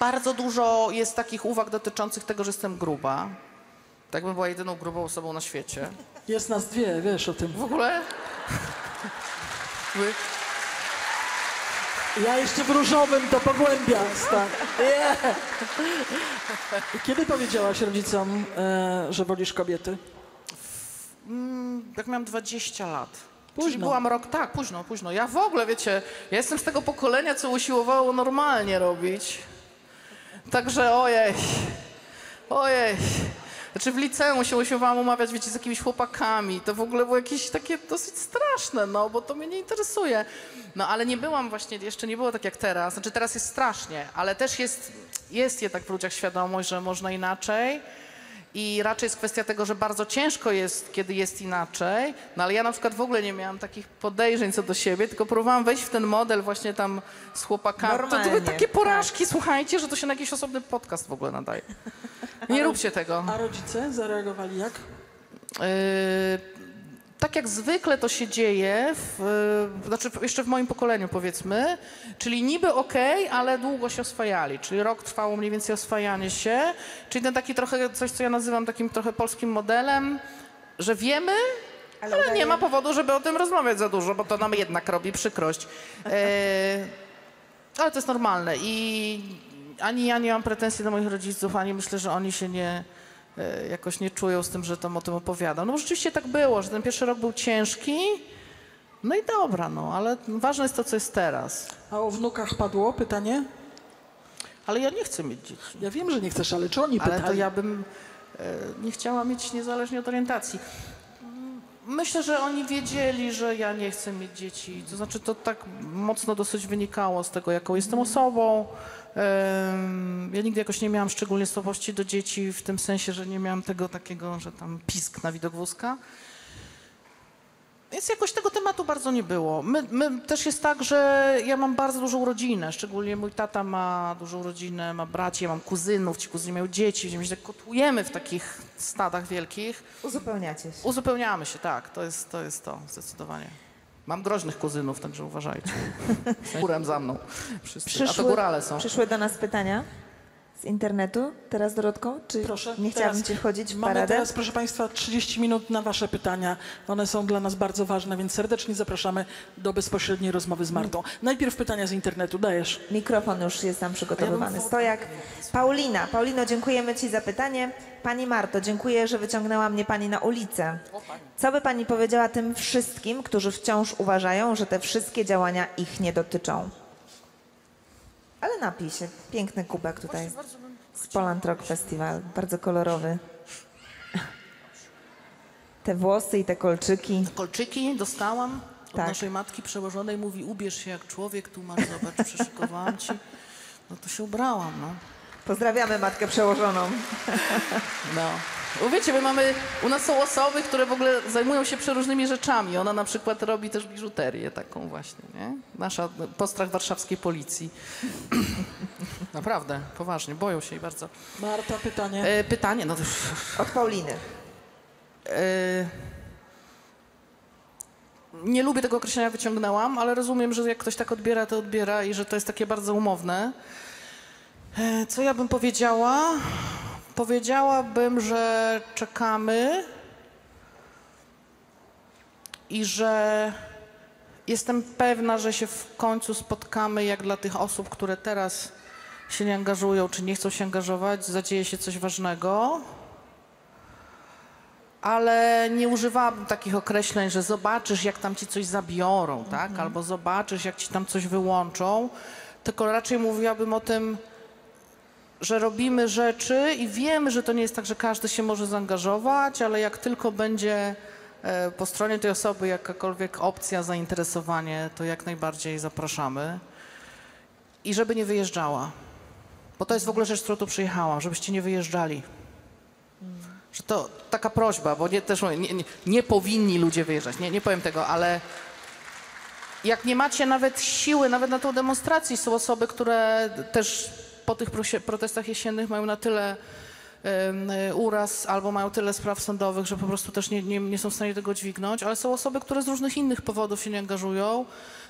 bardzo dużo jest takich uwag dotyczących tego, że jestem gruba. Tak bym była jedyną grubą osobą na świecie. Jest nas dwie, wiesz o tym. W ogóle? Wy? Ja jeszcze w różowym to pogłębia stan. Nie. Kiedy powiedziałaś rodzicom, e, że wolisz kobiety? Mm, jak miałam 20 lat. Późno. Czyli byłam rok, tak, późno, późno. Ja w ogóle, wiecie, ja jestem z tego pokolenia, co usiłowało normalnie robić. Także ojej, ojej. Znaczy w liceum się usiłowałam umawiać, wiecie, z jakimiś chłopakami. To w ogóle było jakieś takie dosyć straszne, no, bo to mnie nie interesuje. No, ale nie byłam właśnie, jeszcze nie było tak jak teraz. Znaczy teraz jest strasznie, ale też jest, jest jednak w ludziach świadomość, że można inaczej. I raczej jest kwestia tego, że bardzo ciężko jest, kiedy jest inaczej. No ale ja na przykład w ogóle nie miałam takich podejrzeń co do siebie, tylko próbowałam wejść w ten model właśnie tam z chłopakami. To, to były Normalnie, takie porażki, słuchajcie, że to się na jakiś osobny podcast w ogóle nadaje. (laughs) Nie róbcie tego. A rodzice zareagowali jak? Yy, tak jak zwykle to się dzieje, w, yy, znaczy jeszcze w moim pokoleniu powiedzmy, czyli niby okej, ale długo się oswajali, czyli rok trwało mniej więcej oswajanie się, czyli ten taki trochę, coś co ja nazywam takim trochę polskim modelem, że wiemy, ale, udaje- nie ma powodu, żeby o tym rozmawiać za dużo, bo to nam jednak robi przykrość. Yy, (laughs) ale to jest normalne i ani ja nie mam pretensji do moich rodziców, ani myślę, że oni się nie, e, jakoś nie czują z tym, że tam o tym opowiadam. No bo rzeczywiście tak było, że ten pierwszy rok był ciężki, no i dobra, no, ale ważne jest to, co jest teraz. A o wnukach padło pytanie? Ale ja nie chcę mieć dzieci. Ja wiem, że nie chcesz, ale czy oni Ale pytali? to ja bym e, nie chciała mieć niezależnie od orientacji. Myślę, że oni wiedzieli, że ja nie chcę mieć dzieci. To znaczy, to tak mocno dosyć wynikało z tego, jaką jestem osobą. Ja nigdy jakoś nie miałam szczególnie słabości do dzieci, w tym sensie, że nie miałam tego takiego, że tam pisk na widok wózka. Więc jakoś tego tematu bardzo nie było. My, my też jest tak, że ja mam bardzo dużą rodzinę, szczególnie mój tata ma dużą rodzinę, ma braci, ja mam kuzynów, ci kuzyni mają dzieci, więc się tak kotujemy w takich stadach wielkich. Uzupełniacie się. Uzupełniamy się, tak, to jest to, jest to zdecydowanie. Mam groźnych kuzynów, także uważajcie. (laughs) Górem za mną wszyscy, a to górale są. przyszły do nas pytania internetu. Teraz Dorotko, czy Proszę. nie chciałabym Cię wchodzić w Mamy paradę? teraz, proszę Państwa, 30 minut na Wasze pytania. One są dla nas bardzo ważne, więc serdecznie zapraszamy do bezpośredniej rozmowy z Martą. Najpierw pytania z internetu. Dajesz. Mikrofon już jest tam przygotowywany. Stojak. Paulina. Paulino, dziękujemy Ci za pytanie. Pani Marto, dziękuję, że wyciągnęła mnie Pani na ulicę. Co by Pani powiedziała tym wszystkim, którzy wciąż uważają, że te wszystkie działania ich nie dotyczą? Ale napij się. Piękny kubek tutaj z Poland Rock Festival. Bardzo kolorowy. Te włosy i te kolczyki. Kolczyki dostałam od Tak. naszej matki przełożonej. Mówi, ubierz się jak człowiek, tu masz, zobacz, przyszykowałam ci. No to się ubrałam, no. Pozdrawiamy matkę przełożoną. No. Bo wiecie, my mamy, u nas są osoby, które w ogóle zajmują się przeróżnymi rzeczami. Ona na przykład robi też biżuterię taką właśnie, nie? Nasza postrach warszawskiej policji. (clears throat) Naprawdę, poważnie, boją się jej bardzo. Marta, pytanie. E, pytanie, no to... Od Pauliny. E, nie lubię tego określenia wyciągnęłam, ale rozumiem, że jak ktoś tak odbiera, to odbiera i że to jest takie bardzo umowne. E, co ja bym powiedziała? Powiedziałabym, że czekamy i że jestem pewna, że się w końcu spotkamy, jak dla tych osób, które teraz się nie angażują, czy nie chcą się angażować, zadzieje się coś ważnego. Ale nie używałabym takich określeń, że zobaczysz, jak tam ci coś zabiorą, tak? Albo zobaczysz, jak ci tam coś wyłączą, tylko raczej mówiłabym o tym, że robimy rzeczy i wiemy, że to nie jest tak, że każdy się może zaangażować, ale jak tylko będzie e, po stronie tej osoby jakakolwiek opcja, zainteresowanie, to jak najbardziej zapraszamy. I żeby nie wyjeżdżała. Bo to jest w ogóle rzecz, z którą tu przyjechałam, żebyście nie wyjeżdżali Że to taka prośba, bo nie, też mówię, nie, nie, nie powinni ludzie wyjeżdżać, nie, nie powiem tego, ale jak nie macie nawet siły, nawet na tą demonstrację, są osoby, które też po tych protestach jesiennych mają na tyle e, uraz albo mają tyle spraw sądowych, że po prostu też nie, nie, nie są w stanie tego dźwignąć, ale są osoby, które z różnych innych powodów się nie angażują,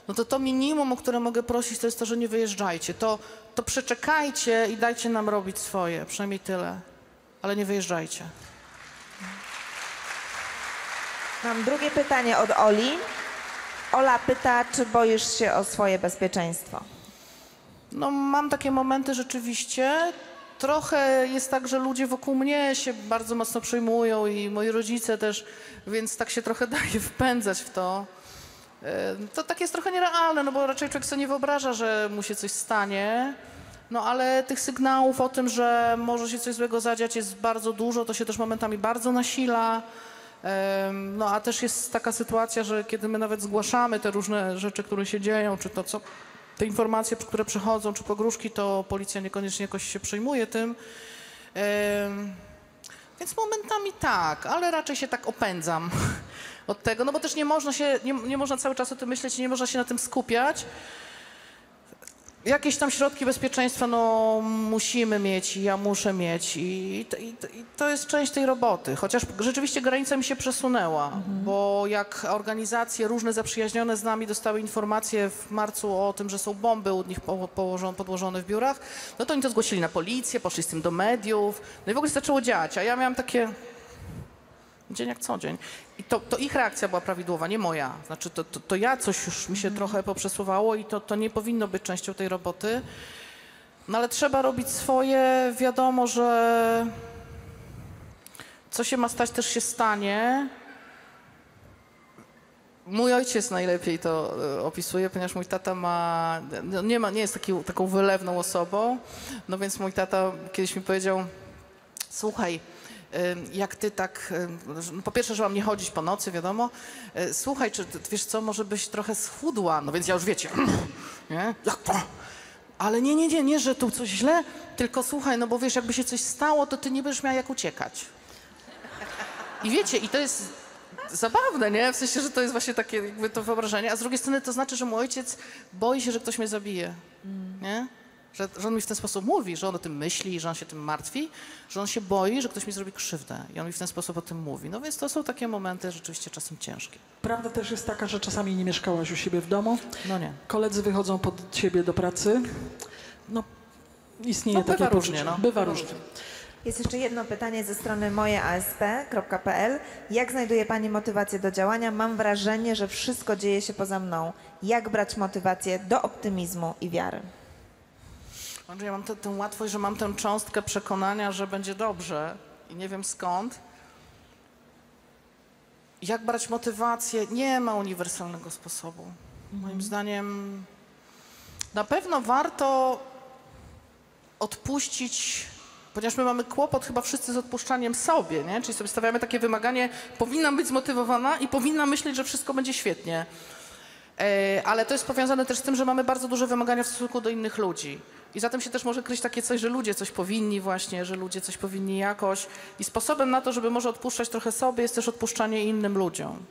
no to to minimum, o które mogę prosić, to jest to, że nie wyjeżdżajcie. To, to przeczekajcie i dajcie nam robić swoje, przynajmniej tyle, ale nie wyjeżdżajcie. Mam drugie pytanie od Oli. Ola pyta, czy boisz się o swoje bezpieczeństwo? No, mam takie momenty rzeczywiście. Trochę jest tak, że ludzie wokół mnie się bardzo mocno przejmują i moi rodzice też, więc tak się trochę (laughs) daje wpędzać w to. E, To tak jest trochę nierealne, no bo raczej człowiek sobie nie wyobraża, że mu się coś stanie. No ale tych sygnałów o tym, że może się coś złego zadziać jest bardzo dużo, to się też momentami bardzo nasila. Em, No a też jest taka sytuacja, że kiedy my nawet zgłaszamy te różne rzeczy, które się dzieją, czy to co, te informacje, które przychodzą, czy pogróżki, to policja niekoniecznie jakoś się przejmuje tym. Więc momentami tak, ale raczej się tak opędzam (laughs) od tego, no bo też nie można się, nie, nie można cały czas o tym myśleć, nie można się na tym skupiać. Jakieś tam środki bezpieczeństwa no, musimy mieć i ja muszę mieć i, to- i, i to jest część tej roboty. Chociaż rzeczywiście granica mi się przesunęła, bo jak organizacje różne zaprzyjaźnione z nami dostały informacje w marcu o tym, że są bomby u nich po, położone, podłożone w biurach, no to oni to zgłosili na policję, poszli z tym do mediów, no i w ogóle się zaczęło dziać, a ja miałam takie... Dzień jak co dzień. I to, to ich reakcja była prawidłowa, nie moja. Znaczy, to, to, to ja coś już mi się trochę poprzesuwało i to, to nie powinno być częścią tej roboty. No ale trzeba robić swoje. Wiadomo, że co się ma stać, też się stanie. Mój ojciec najlepiej to e, opisuje, ponieważ mój tata ma, no nie, ma, nie jest taki, taką wylewną osobą, no więc mój tata kiedyś mi powiedział, słuchaj, jak ty tak, no po pierwsze, że mam nie chodzić po nocy, wiadomo, y, słuchaj, czy wiesz co, może byś trochę schudła, no więc ja już wiecie, (clears throat) nie? Jak to? Ale nie, nie, nie, nie, że tu coś źle, tylko słuchaj, no bo wiesz, jakby się coś stało, to ty nie będziesz miała jak uciekać. I wiecie, i to jest zabawne, nie? W sensie, że to jest właśnie takie jakby to wyobrażenie, a z drugiej strony to znaczy, że mój ojciec boi się, że ktoś mnie zabije, nie? Że, że on mi w ten sposób mówi, że on o tym myśli, że on się tym martwi, że on się boi, że ktoś mi zrobi krzywdę i on mi w ten sposób o tym mówi. No więc to są takie momenty rzeczywiście czasem ciężkie. Prawda też jest taka, że czasami nie mieszkałaś u siebie w domu. No nie. Koledzy wychodzą pod ciebie do pracy. No, istnieje No, bywa takie różnie, no. Bywa Bywa różnie. Jest jeszcze jedno pytanie ze strony mojeasp.pl. Jak znajduje Pani motywację do działania? Mam wrażenie, że wszystko dzieje się poza mną. Jak brać motywację do optymizmu i wiary? Ja mam tę, tę łatwość, że mam tę cząstkę przekonania, że będzie dobrze i nie wiem skąd. Jak brać motywację? Nie ma uniwersalnego sposobu. Moim zdaniem na pewno warto odpuścić, ponieważ my mamy kłopot chyba wszyscy z odpuszczaniem sobie, nie? Czyli sobie stawiamy takie wymaganie, powinnam być zmotywowana i powinna myśleć, że wszystko będzie świetnie. E, Ale to jest powiązane też z tym, że mamy bardzo duże wymagania w stosunku do innych ludzi. I zatem się też może kryć takie coś, że ludzie coś powinni właśnie, że ludzie coś powinni jakoś. I sposobem na to, żeby może odpuszczać trochę sobie, jest też odpuszczanie innym ludziom.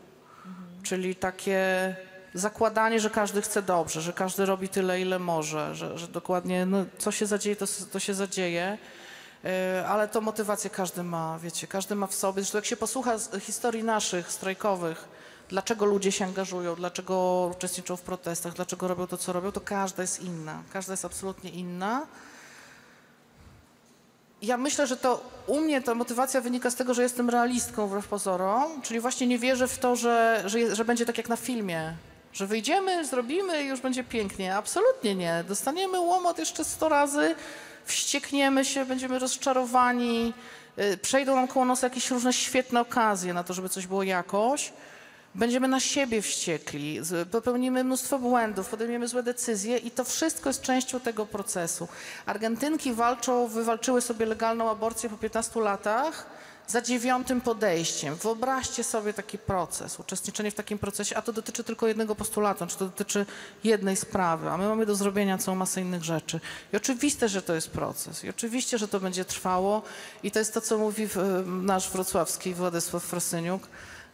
Czyli takie zakładanie, że każdy chce dobrze, że każdy robi tyle, ile może, że, że dokładnie no, co się zadzieje, to, to się zadzieje. E, Ale to motywację każdy ma, wiecie, każdy ma w sobie. Zresztą jak się posłucha historii naszych strajkowych, dlaczego ludzie się angażują, dlaczego uczestniczą w protestach, dlaczego robią to, co robią, to każda jest inna. Każda jest absolutnie inna. Ja myślę, że to u mnie ta motywacja wynika z tego, że jestem realistką wbrew pozorom, czyli właśnie nie wierzę w to, że, że, że będzie tak jak na filmie, że wyjdziemy, zrobimy i już będzie pięknie. Absolutnie nie. Dostaniemy łomot jeszcze 100 razy, wściekniemy się, będziemy rozczarowani, y, przejdą nam koło nosa jakieś różne świetne okazje na to, żeby coś było jakoś. Będziemy na siebie wściekli, popełnimy mnóstwo błędów, podejmiemy złe decyzje i to wszystko jest częścią tego procesu. Argentynki walczą, wywalczyły sobie legalną aborcję po 15 latach, za dziewiątym podejściem. Wyobraźcie sobie taki proces, uczestniczenie w takim procesie, a to dotyczy tylko jednego postulatu, czy to dotyczy jednej sprawy, a my mamy do zrobienia całą masę innych rzeczy. I oczywiste, że to jest proces. I oczywiście, że to będzie trwało. I to jest to, co mówi nasz wrocławski Władysław Frasyniuk,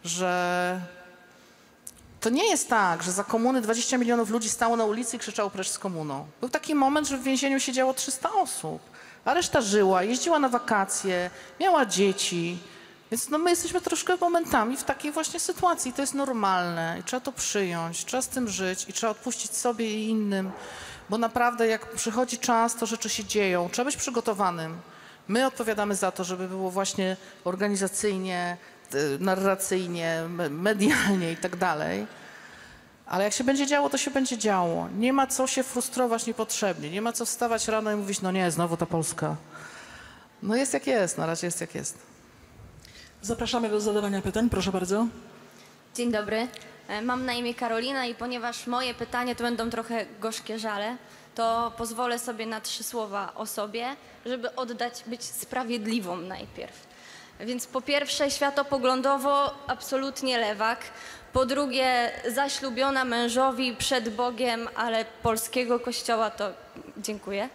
że to nie jest tak, że za komuny 20 milionów ludzi stało na ulicy i krzyczało precz z komuną. Był taki moment, że w więzieniu siedziało 300 osób, a reszta żyła, jeździła na wakacje, miała dzieci. Więc no my jesteśmy troszkę momentami w takiej właśnie sytuacji. To jest normalne i trzeba to przyjąć, trzeba z tym żyć i trzeba odpuścić sobie i innym, bo naprawdę jak przychodzi czas, to rzeczy się dzieją. Trzeba być przygotowanym. My odpowiadamy za to, żeby było właśnie organizacyjnie, narracyjnie, me- medialnie i tak dalej. Ale jak się będzie działo, to się będzie działo. Nie ma co się frustrować niepotrzebnie. Nie ma co wstawać rano i mówić, no nie, znowu ta Polska. No jest jak jest, na razie jest jak jest. Zapraszamy do zadawania pytań, proszę bardzo. Dzień dobry. E, Mam na imię Karolina i ponieważ moje pytanie to będą trochę gorzkie żale, to pozwolę sobie na trzy słowa o sobie, żeby oddać, być sprawiedliwą najpierw. Więc po pierwsze światopoglądowo absolutnie lewak, po drugie zaślubiona mężowi przed Bogiem, ale polskiego kościoła to dziękuję.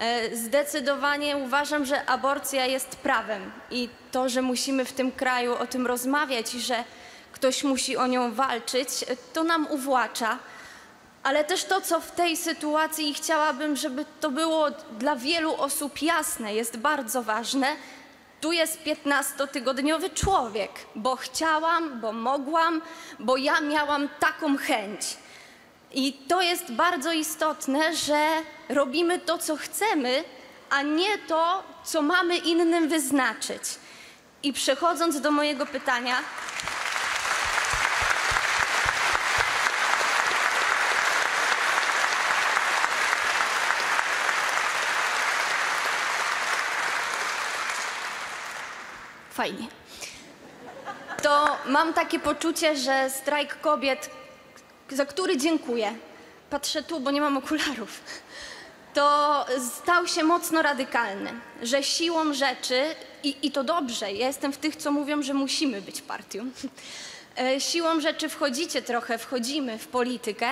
E, Zdecydowanie uważam, że aborcja jest prawem i to, że musimy w tym kraju o tym rozmawiać i że ktoś musi o nią walczyć, to nam uwłacza. Ale też to, co w tej sytuacji chciałabym, żeby to było dla wielu osób jasne, jest bardzo ważne. Tu jest 15-tygodniowy człowiek, bo chciałam, bo mogłam, bo ja miałam taką chęć. I to jest bardzo istotne, że robimy to, co chcemy, a nie to, co mamy innym wyznaczyć. I przechodząc do mojego pytania, fajnie. To mam takie poczucie, że strajk kobiet, za który dziękuję, patrzę tu, bo nie mam okularów, to stał się mocno radykalny, że siłą rzeczy, i, i to dobrze, ja jestem w tych, co mówią, że musimy być partią, E, siłą rzeczy wchodzicie trochę, wchodzimy w politykę,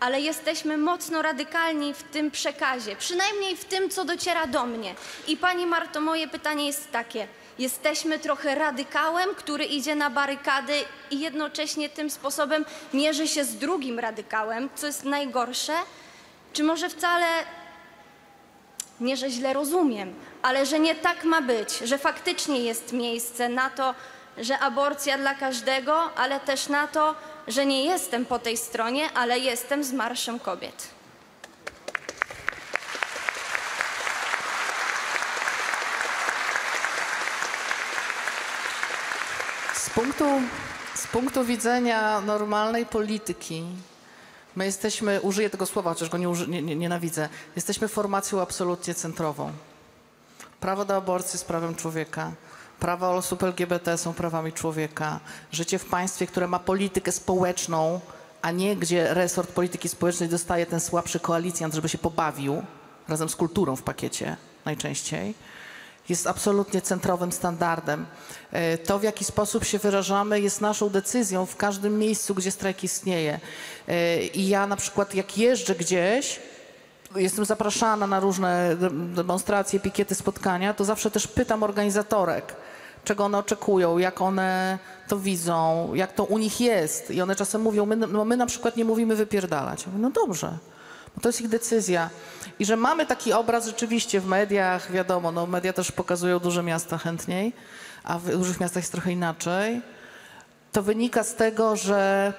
ale jesteśmy mocno radykalni w tym przekazie, przynajmniej w tym, co dociera do mnie. I pani Marto, moje pytanie jest takie. Jesteśmy trochę radykałem, który idzie na barykady i jednocześnie tym sposobem mierzy się z drugim radykałem, co jest najgorsze? Czy może wcale nie, że źle rozumiem, ale że nie tak ma być, że faktycznie jest miejsce na to, że aborcja dla każdego, ale też na to, że nie jestem po tej stronie, ale jestem z Marszem Kobiet. Punktu, z punktu widzenia normalnej polityki, my jesteśmy, użyję tego słowa, chociaż go nie, nie, nie, nienawidzę, jesteśmy formacją absolutnie centrową. Prawo do aborcji jest prawem człowieka. Prawa osób LGBT są prawami człowieka. Życie w państwie, które ma politykę społeczną, a nie gdzie resort polityki społecznej dostaje ten słabszy koalicjant, żeby się pobawił, razem z kulturą w pakiecie najczęściej, jest absolutnie centrowym standardem. E, To, w jaki sposób się wyrażamy, jest naszą decyzją w każdym miejscu, gdzie strajk istnieje. E, I ja na przykład, jak jeżdżę gdzieś, jestem zapraszana na różne de- demonstracje, pikiety, spotkania, to zawsze też pytam organizatorek, czego one oczekują, jak one to widzą, jak to u nich jest. I one czasem mówią, my, no my na przykład nie mówimy wypierdalać. Ja mówię, no dobrze, to jest ich decyzja. I że mamy taki obraz rzeczywiście w mediach, wiadomo, no media też pokazują duże miasta chętniej, a w dużych miastach jest trochę inaczej. To wynika z tego, że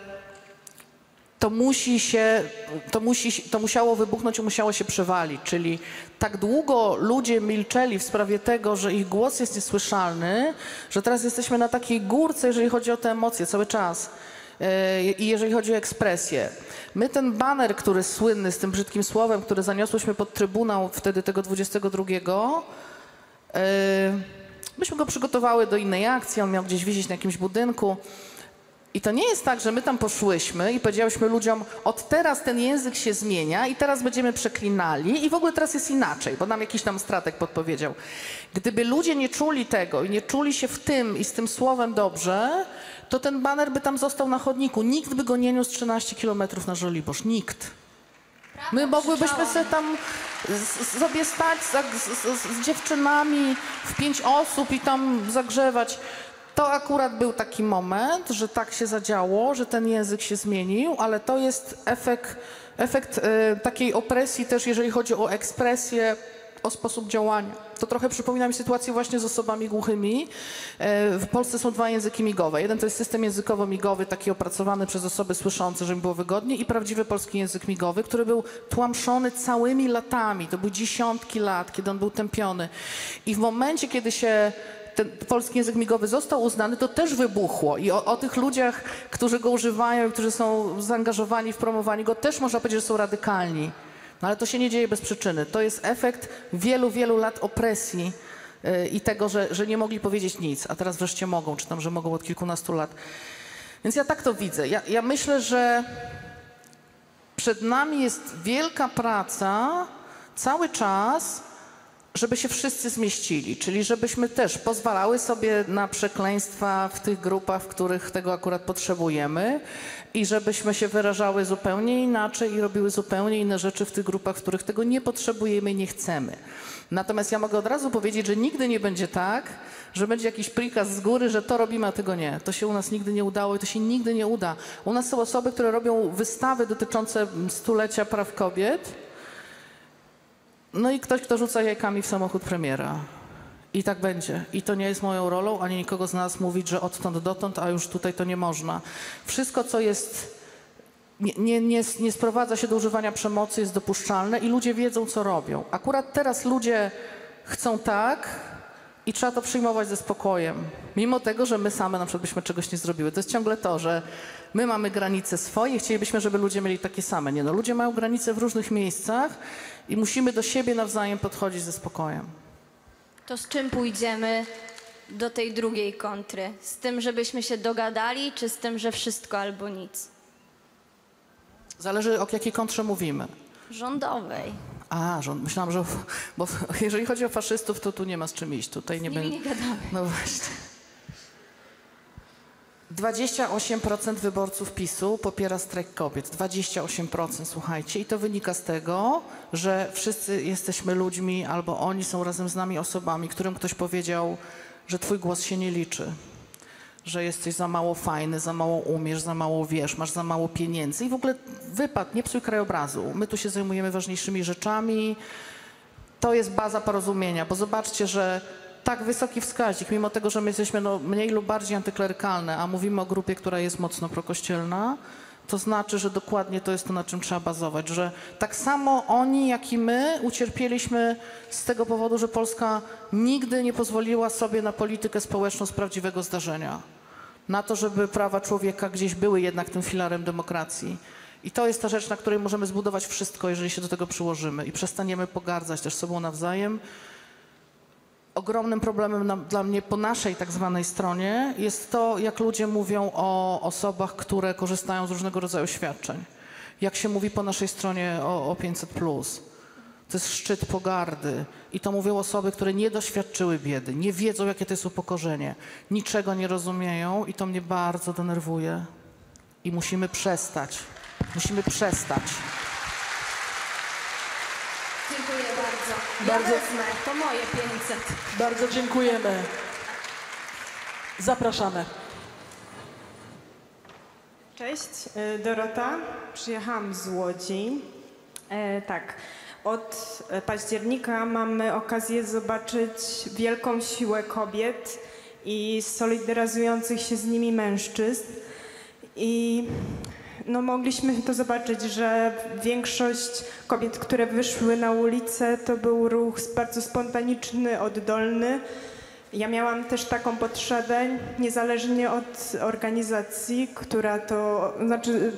to musi się, to, musi, to musiało wybuchnąć musiało się przewalić. Czyli tak długo ludzie milczeli w sprawie tego, że ich głos jest niesłyszalny, że teraz jesteśmy na takiej górce, jeżeli chodzi o te emocje cały czas. Yy, I jeżeli chodzi o ekspresję. My ten baner, który słynny z tym brzydkim słowem, który zaniosłyśmy pod trybunał wtedy tego 22, yy, myśmy go przygotowały do innej akcji, on miał gdzieś wisieć na jakimś budynku. I to nie jest tak, że my tam poszłyśmy i powiedziałyśmy ludziom, od teraz ten język się zmienia i teraz będziemy przeklinali i w ogóle teraz jest inaczej, bo nam jakiś tam stratek podpowiedział. Gdyby ludzie nie czuli tego i nie czuli się w tym i z tym słowem dobrze, to ten baner by tam został na chodniku. Nikt by go nie niósł 13 kilometrów na Żoliborz. Nikt. My mogłybyśmy sobie tam z, sobie stać z, z, z, dziewczynami w pięć osób i tam zagrzewać. To akurat był taki moment, że tak się zadziało, że ten język się zmienił, ale to jest efekt, efekt e, takiej opresji też, jeżeli chodzi o ekspresję, o sposób działania. To trochę przypomina mi sytuację właśnie z osobami głuchymi. E, W Polsce są dwa języki migowe. Jeden to jest system językowo-migowy, taki opracowany przez osoby słyszące, żeby było wygodnie i prawdziwy polski język migowy, który był tłamszony całymi latami. To były dziesiątki lat, kiedy on był tępiony. I w momencie, kiedy się ten polski język migowy został uznany, to też wybuchło. I o, o tych ludziach, którzy go używają i którzy są zaangażowani w promowanie go, też można powiedzieć, że są radykalni. No ale to się nie dzieje bez przyczyny. To jest efekt wielu, wielu lat opresji yy, i tego, że, że nie mogli powiedzieć nic, a teraz wreszcie mogą, czy tam, że mogą od kilkunastu lat. Więc ja tak to widzę. Ja, ja myślę, że przed nami jest wielka praca cały czas, żeby się wszyscy zmieścili, czyli żebyśmy też pozwalały sobie na przekleństwa w tych grupach, w których tego akurat potrzebujemy i żebyśmy się wyrażały zupełnie inaczej i robiły zupełnie inne rzeczy w tych grupach, w których tego nie potrzebujemy i nie chcemy. Natomiast ja mogę od razu powiedzieć, że nigdy nie będzie tak, że będzie jakiś prikaz z góry, że to robimy, a tego nie. To się u nas nigdy nie udało i to się nigdy nie uda. U nas są osoby, które robią wystawy dotyczące stulecia praw kobiet, no i ktoś, kto rzuca jajkami w samochód premiera. I tak będzie. I to nie jest moją rolą, ani nikogo z nas mówić, że odtąd dotąd, a już tutaj to nie można. Wszystko, co jest, nie, nie, nie, nie sprowadza się do używania przemocy, jest dopuszczalne i ludzie wiedzą, co robią. Akurat teraz ludzie chcą tak i trzeba to przyjmować ze spokojem. Mimo tego, że my same na przykład byśmy czegoś nie zrobiły. To jest ciągle to, że my mamy granice swoje i chcielibyśmy, żeby ludzie mieli takie same. Nie no, ludzie mają granice w różnych miejscach i musimy do siebie nawzajem podchodzić ze spokojem. To z czym pójdziemy do tej drugiej kontry? Z tym, żebyśmy się dogadali, czy z tym, że wszystko albo nic? Zależy o jakiej kontrze mówimy. Rządowej. A, rząd, myślałam, że. Bo (laughs) jeżeli chodzi o faszystów, to tu nie ma z czym iść. Tutaj nie będzie. nie gadamy. No właśnie. 28% wyborców PiSu popiera strajk kobiet. 28%, słuchajcie. I to wynika z tego, że wszyscy jesteśmy ludźmi, albo oni są razem z nami osobami, którym ktoś powiedział, że twój głos się nie liczy. Że jesteś za mało fajny, za mało umiesz, za mało wiesz, masz za mało pieniędzy. I w ogóle wypad, nie psuj krajobrazu. My tu się zajmujemy ważniejszymi rzeczami. To jest baza porozumienia, bo zobaczcie, że tak wysoki wskaźnik, mimo tego, że my jesteśmy no, mniej lub bardziej antyklerykalne, a mówimy o grupie, która jest mocno prokościelna, to znaczy, że dokładnie to jest to, na czym trzeba bazować, że tak samo oni, jak i my ucierpieliśmy z tego powodu, że Polska nigdy nie pozwoliła sobie na politykę społeczną z prawdziwego zdarzenia. Na to, żeby prawa człowieka gdzieś były jednak tym filarem demokracji. I to jest ta rzecz, na której możemy zbudować wszystko, jeżeli się do tego przyłożymy i przestaniemy pogardzać też sobą nawzajem. Ogromnym problemem na, dla mnie po naszej tak zwanej stronie jest to, jak ludzie mówią o osobach, które korzystają z różnego rodzaju świadczeń. Jak się mówi po naszej stronie o, o 500. To jest szczyt pogardy. I to mówią osoby, które nie doświadczyły biedy, nie wiedzą, jakie to jest upokorzenie, niczego nie rozumieją i to mnie bardzo denerwuje. I musimy przestać. Musimy przestać. Dziękuję bardzo. Bardzo- Ja wezmę, to moje 500. Bardzo dziękujemy. Zapraszamy. Cześć, e, Dorota. Przyjechałam z Łodzi. E, tak, od października mamy okazję zobaczyć wielką siłę kobiet i solidaryzujących się z nimi mężczyzn. I no, mogliśmy to zobaczyć, że większość kobiet, które wyszły na ulicę, to był ruch bardzo spontaniczny, oddolny. Ja miałam też taką potrzebę, niezależnie od organizacji, która to, znaczy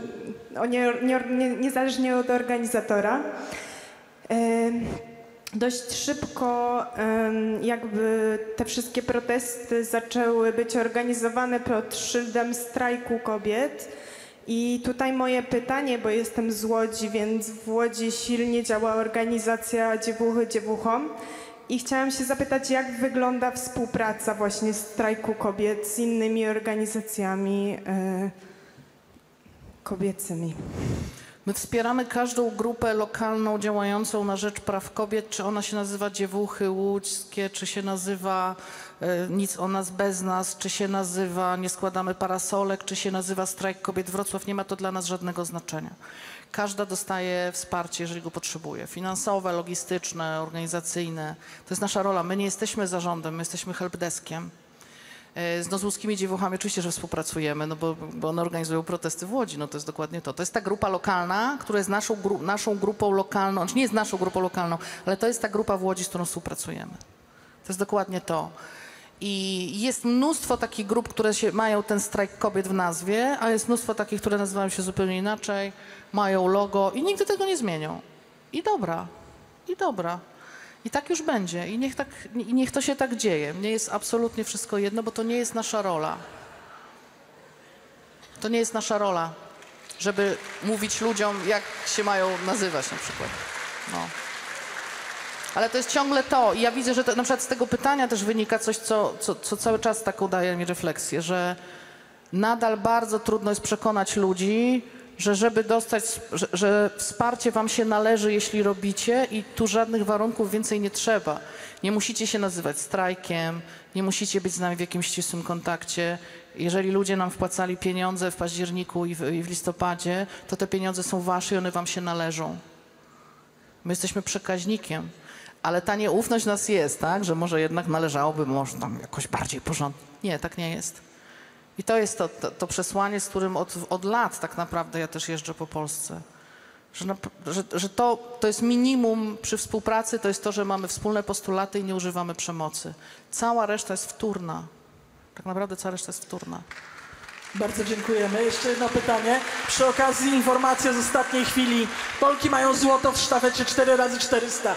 nie, nie, nie, niezależnie od organizatora. Dość szybko jakby te wszystkie protesty zaczęły być organizowane pod szyldem strajku kobiet. I tutaj moje pytanie, bo jestem z Łodzi, więc w Łodzi silnie działa organizacja Dziewuchy Dziewuchom. I chciałam się zapytać, jak wygląda współpraca właśnie strajku kobiet z innymi organizacjami e, kobiecymi. My wspieramy każdą grupę lokalną działającą na rzecz praw kobiet, czy ona się nazywa Dziewuchy Łódzkie, czy się nazywa Nic o nas bez nas, czy się nazywa Nie składamy parasolek, czy się nazywa Strajk Kobiet Wrocław. Nie ma to dla nas żadnego znaczenia. Każda dostaje wsparcie, jeżeli go potrzebuje. Finansowe, logistyczne, organizacyjne. To jest nasza rola. My nie jesteśmy zarządem, my jesteśmy helpdeskiem. E, Z nozłuskimi dziewuchami oczywiście, że współpracujemy, no bo, bo one organizują protesty w Łodzi, no to jest dokładnie to. To jest ta grupa lokalna, która jest naszą, gru, naszą grupą lokalną, znaczy nie jest naszą grupą lokalną, ale to jest ta grupa w Łodzi, z którą współpracujemy. To jest dokładnie to. I jest mnóstwo takich grup, które się, mają ten strajk kobiet w nazwie, a jest mnóstwo takich, które nazywają się zupełnie inaczej, mają logo i nigdy tego nie zmienią. I dobra, i dobra. I tak już będzie. I niech, tak, I niech to się tak dzieje. Mnie jest absolutnie wszystko jedno, bo to nie jest nasza rola. To nie jest nasza rola, żeby mówić ludziom, jak się mają nazywać na przykład. No. Ale to jest ciągle to. I ja widzę, że to, na przykład z tego pytania też wynika coś, co, co, co cały czas taką daje mi refleksję, że nadal bardzo trudno jest przekonać ludzi, że żeby dostać, że, że wsparcie wam się należy, jeśli robicie i tu żadnych warunków więcej nie trzeba. Nie musicie się nazywać strajkiem, nie musicie być z nami w jakimś ścisłym kontakcie. Jeżeli ludzie nam wpłacali pieniądze w październiku i w, i w listopadzie, to te pieniądze są wasze i one wam się należą. My jesteśmy przekaźnikiem, ale ta nieufność nas jest, tak? Że może jednak należałoby może tam jakoś bardziej porządnie. Nie, tak nie jest. I to jest to, to, to przesłanie, z którym od, od lat tak naprawdę ja też jeżdżę po Polsce. Że, na, że, że to, to jest minimum przy współpracy, to jest to, że mamy wspólne postulaty i nie używamy przemocy. Cała reszta jest wtórna. Tak naprawdę cała reszta jest wtórna. Bardzo dziękujemy. Jeszcze jedno pytanie. Przy okazji informacja z ostatniej chwili. Polki mają złoto w sztafecie 4 razy 400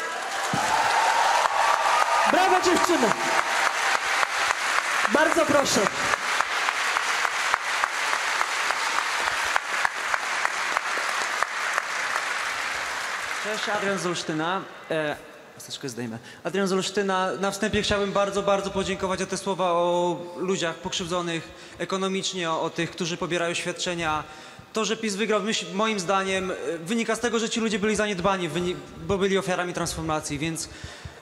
Brawo dziewczyny! Bardzo proszę. Cześć, Adrian z Olsztyna. E, maseczkę zdejmę. Adrian z. Na wstępie chciałbym bardzo, bardzo podziękować za te słowa o ludziach pokrzywdzonych ekonomicznie, o, o tych, którzy pobierają świadczenia. To, że PiS wygrał, myśl, moim zdaniem, e, wynika z tego, że ci ludzie byli zaniedbani, bo byli ofiarami transformacji, więc,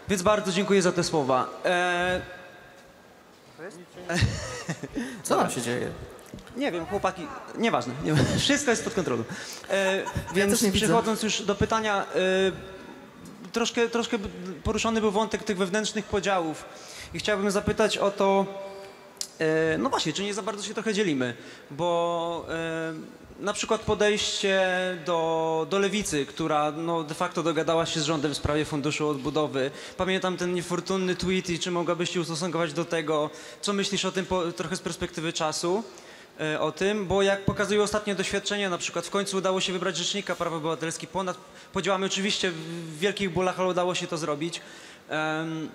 więc bardzo dziękuję za te słowa. E, Co nam się dzieje? Nie wiem, chłopaki, nieważne, nie, (laughs) wszystko jest pod kontrolą. E, więc widzę. przechodząc już do pytania, e, troszkę, troszkę poruszony był wątek tych wewnętrznych podziałów i chciałbym zapytać o to, e, no właśnie, czy nie za bardzo się trochę dzielimy, bo na przykład podejście do, do lewicy, która no, de facto dogadała się z rządem w sprawie funduszu odbudowy. Pamiętam ten niefortunny tweet i czy mogłabyś się ustosunkować do tego, co myślisz o tym po, trochę z perspektywy czasu? e, o tym, bo jak pokazują ostatnie doświadczenia, na przykład w końcu udało się wybrać Rzecznika Praw Obywatelskich ponad podziałami, oczywiście w wielkich bólach, ale udało się to zrobić. Em,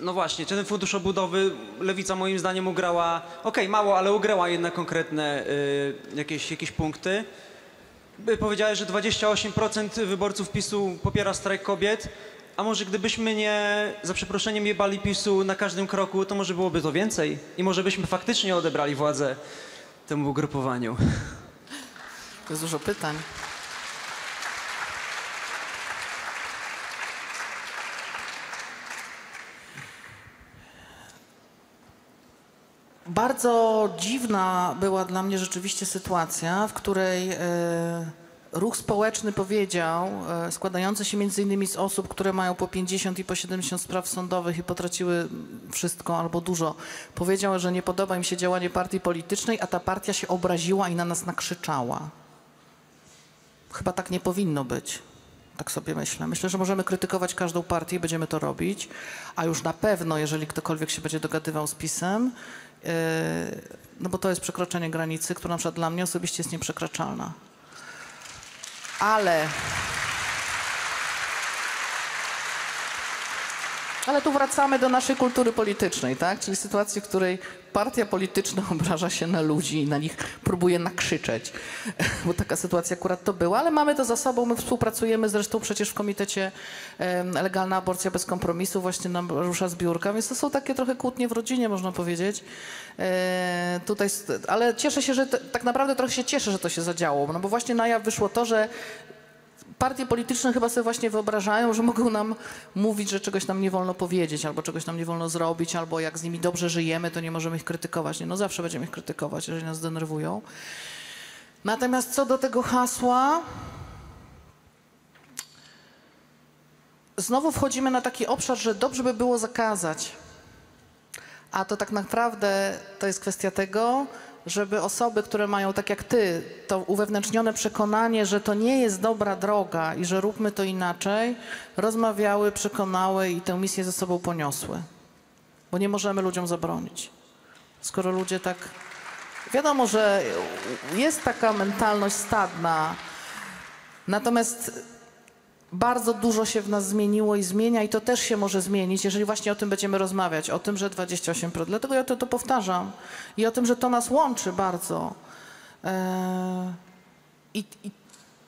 no właśnie, czy ten fundusz odbudowy, Lewica moim zdaniem ugrała, okej, mało, ale ugrała jednak konkretne y, jakieś, jakieś punkty. Powiedziałeś, że 28% wyborców PiSu popiera strajk kobiet, a może gdybyśmy nie, za przeproszeniem, jebali PiSu na każdym kroku, to może byłoby to więcej i może byśmy faktycznie odebrali władzę temu ugrupowaniu. To jest dużo pytań. Bardzo dziwna była dla mnie rzeczywiście sytuacja, w której e, ruch społeczny powiedział, e, składający się między innymi z osób, które mają po 50 i po 70 spraw sądowych i potraciły wszystko albo dużo, powiedział, że nie podoba im się działanie partii politycznej, a ta partia się obraziła i na nas nakrzyczała. Chyba tak nie powinno być. Tak sobie myślę. Myślę, że możemy krytykować każdą partię i będziemy to robić, a już na pewno, jeżeli ktokolwiek się będzie dogadywał z PiSem, no bo to jest przekroczenie granicy, która na przykład dla mnie osobiście jest nieprzekraczalna. Ale Ale tu wracamy do naszej kultury politycznej, tak? Czyli sytuacji, w której partia polityczna (laughs) obraża się na ludzi i na nich próbuje nakrzyczeć. (laughs) Bo taka sytuacja akurat to była, ale mamy to za sobą. My współpracujemy zresztą przecież w komitecie Legalna Aborcja bez kompromisu. Właśnie nam rusza zbiórka, więc to są takie trochę kłótnie w rodzinie, można powiedzieć. E, tutaj, ale cieszę się, że tak naprawdę trochę się cieszę, że to się zadziało, no bo właśnie na jaw wyszło to, że partie polityczne chyba sobie właśnie wyobrażają, że mogą nam mówić, że czegoś nam nie wolno powiedzieć, albo czegoś nam nie wolno zrobić, albo jak z nimi dobrze żyjemy, to nie możemy ich krytykować. Nie, no zawsze będziemy ich krytykować, jeżeli nas denerwują. Natomiast co do tego hasła, znowu wchodzimy na taki obszar, że dobrze by było zakazać. A to tak naprawdę to jest kwestia tego, żeby osoby, które mają tak jak ty, to uwewnętrznione przekonanie, że to nie jest dobra droga i że róbmy to inaczej, rozmawiały, przekonały i tę misję ze sobą poniosły. Bo nie możemy ludziom zabronić. Skoro ludzie tak. Wiadomo, że jest taka mentalność stadna, natomiast bardzo dużo się w nas zmieniło i zmienia i to też się może zmienić, jeżeli właśnie o tym będziemy rozmawiać, o tym, że 28%. Dlatego ja to, to powtarzam i o tym, że to nas łączy bardzo. Eee, i, I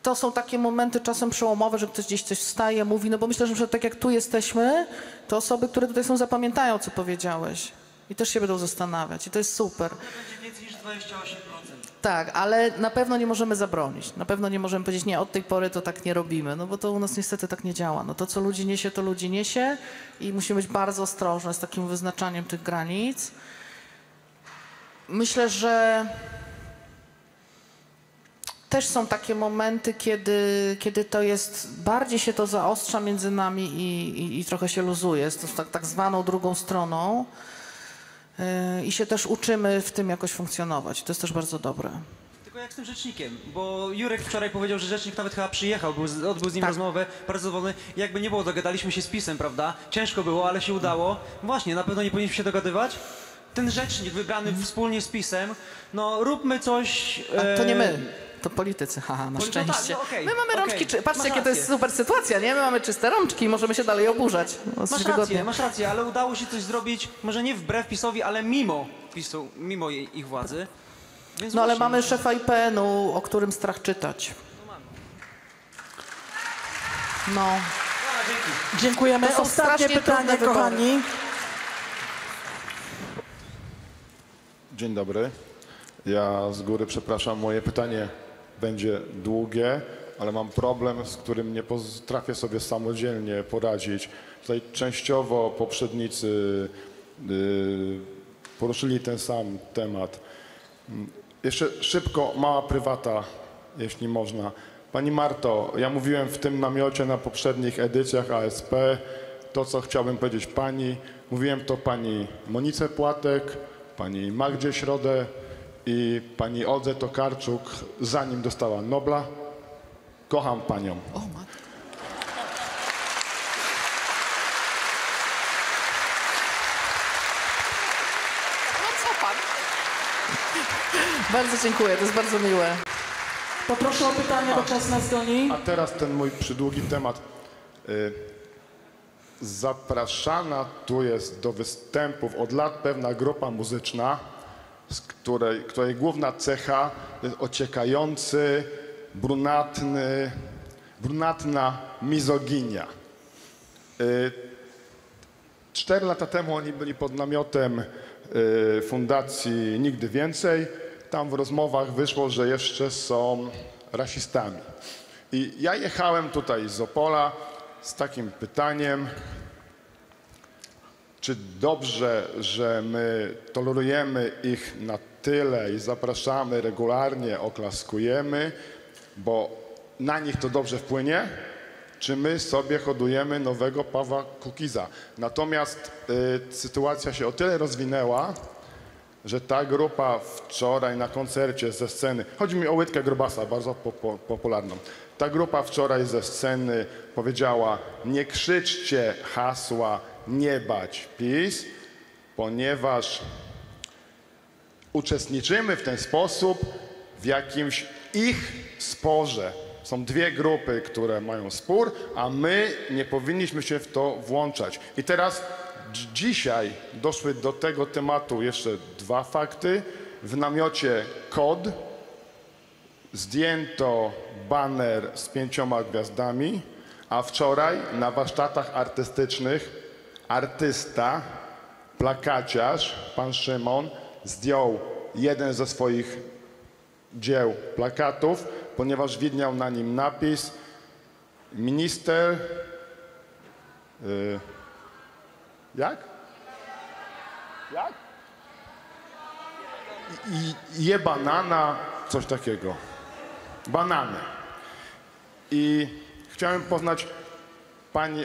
to są takie momenty czasem przełomowe, że ktoś gdzieś coś wstaje, mówi, no bo myślę, że tak jak tu jesteśmy, to osoby, które tutaj są, zapamiętają, co powiedziałeś. I też się będą zastanawiać. I to jest super. Będzie więcej niż 28%. Tak, ale na pewno nie możemy zabronić. Na pewno nie możemy powiedzieć, nie, od tej pory to tak nie robimy, no bo to u nas niestety tak nie działa. No to, co ludzi niesie, to ludzi niesie i musimy być bardzo ostrożni z takim wyznaczaniem tych granic. Myślę, że też są takie momenty, kiedy, kiedy to jest, bardziej się to zaostrza między nami i, i, i trochę się luzuje, to tak, tak zwaną drugą stroną. Yy, I się też uczymy w tym jakoś funkcjonować. To jest też bardzo dobre. Tylko jak z tym rzecznikiem, bo Jurek wczoraj powiedział, że rzecznik nawet chyba przyjechał, był, odbył z nim Tak. rozmowę, bardzo zadowolony. Jakby nie było, dogadaliśmy się z pisem, prawda? Ciężko było, ale się udało. Właśnie, na pewno nie powinniśmy się dogadywać. Ten rzecznik wybrany wspólnie z pisem, no róbmy coś... A to nie e, my, to politycy, haha, na no tak, szczęście. no okej, my mamy rączki, czy, patrzcie masz jakie to jest rację. super sytuacja, nie? My mamy czyste rączki i możemy się dalej oburzać. Masz wygodnie. rację, masz rację, ale udało się coś zrobić, może nie wbrew PiSowi, ale mimo PiSu, mimo jej, ich władzy. Więc No ale właśnie, mamy szefa IPN-u, o którym strach czytać. No. Dobra, dzięki. Dziękujemy. To są Ostatnie strasznie pytanie, trudne wybory. kochani. Dzień dobry. Ja z góry przepraszam, moje pytanie będzie długie, ale mam problem, z którym nie potrafię sobie samodzielnie poradzić. Tutaj częściowo poprzednicy y, poruszyli ten sam temat. Mm, Jeszcze szybko, mała prywata, jeśli można. Pani Marto, ja mówiłem w tym namiocie na poprzednich edycjach ASP to, co chciałbym powiedzieć pani. Mówiłem to pani Monice Płatek, pani Magdzie Środę i pani Oldze Tokarczuk, zanim dostała Nobla. Kocham panią. O, matko. No co pan? Bardzo dziękuję, to jest bardzo miłe. Poproszę o pytanie, bo czas nas goni. A teraz ten mój przydługi temat. Y, Zapraszana tu jest do występów od lat pewna grupa muzyczna, z której, której główna cecha jest ociekający, brunatny, brunatna mizoginia. Y, Cztery lata temu oni byli pod namiotem y, fundacji Nigdy Więcej. Tam w rozmowach wyszło, że jeszcze są rasistami. I ja jechałem tutaj z Opola z takim pytaniem, czy dobrze, że my tolerujemy ich na tyle i zapraszamy regularnie, oklaskujemy, bo na nich to dobrze wpłynie, czy my sobie hodujemy nowego Pawła Kukiza. Natomiast y, sytuacja się o tyle rozwinęła, że ta grupa wczoraj na koncercie ze sceny, chodzi mi o Łydkę Grobasa, bardzo po, po, popularną. Ta grupa wczoraj ze sceny powiedziała, nie krzyczcie hasła nie bać PiS, ponieważ uczestniczymy w ten sposób w jakimś ich sporze. Są dwie grupy, które mają spór, a my nie powinniśmy się w to włączać. I teraz dzi- dzisiaj doszły do tego tematu jeszcze dwa fakty. W namiocie kod zdjęto baner z pięcioma gwiazdami, a wczoraj na warsztatach artystycznych artysta, plakaciarz, pan Szymon, zdjął jeden ze swoich dzieł plakatów, ponieważ widniał na nim napis minister. y, jak? Jak? I je banana, coś takiego. Banany. I chciałem poznać Pani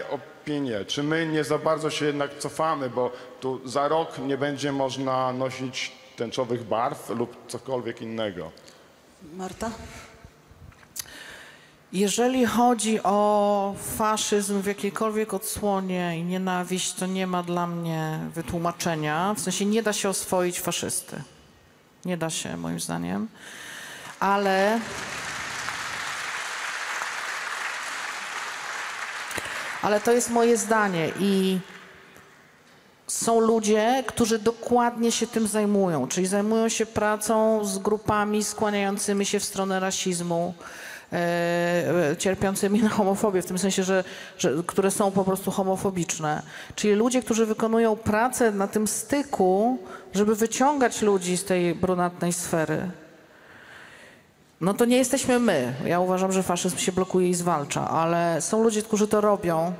Czy my nie za bardzo się jednak cofamy, bo tu za rok nie będzie można nosić tęczowych barw lub cokolwiek innego? Marta? Jeżeli chodzi o faszyzm w jakiejkolwiek odsłonie i nienawiść, to nie ma dla mnie wytłumaczenia. W sensie nie da się oswoić faszysty. Nie da się, moim zdaniem. Ale. Ale to jest moje zdanie i są ludzie, którzy dokładnie się tym zajmują, czyli zajmują się pracą z grupami skłaniającymi się w stronę rasizmu, e, e, cierpiącymi na homofobię, w tym sensie, że, że, które są po prostu homofobiczne. Czyli ludzie, którzy wykonują pracę na tym styku, żeby wyciągać ludzi z tej brunatnej sfery. No to nie jesteśmy my. Ja uważam, że faszyzm się blokuje i zwalcza, ale są ludzie, którzy to robią.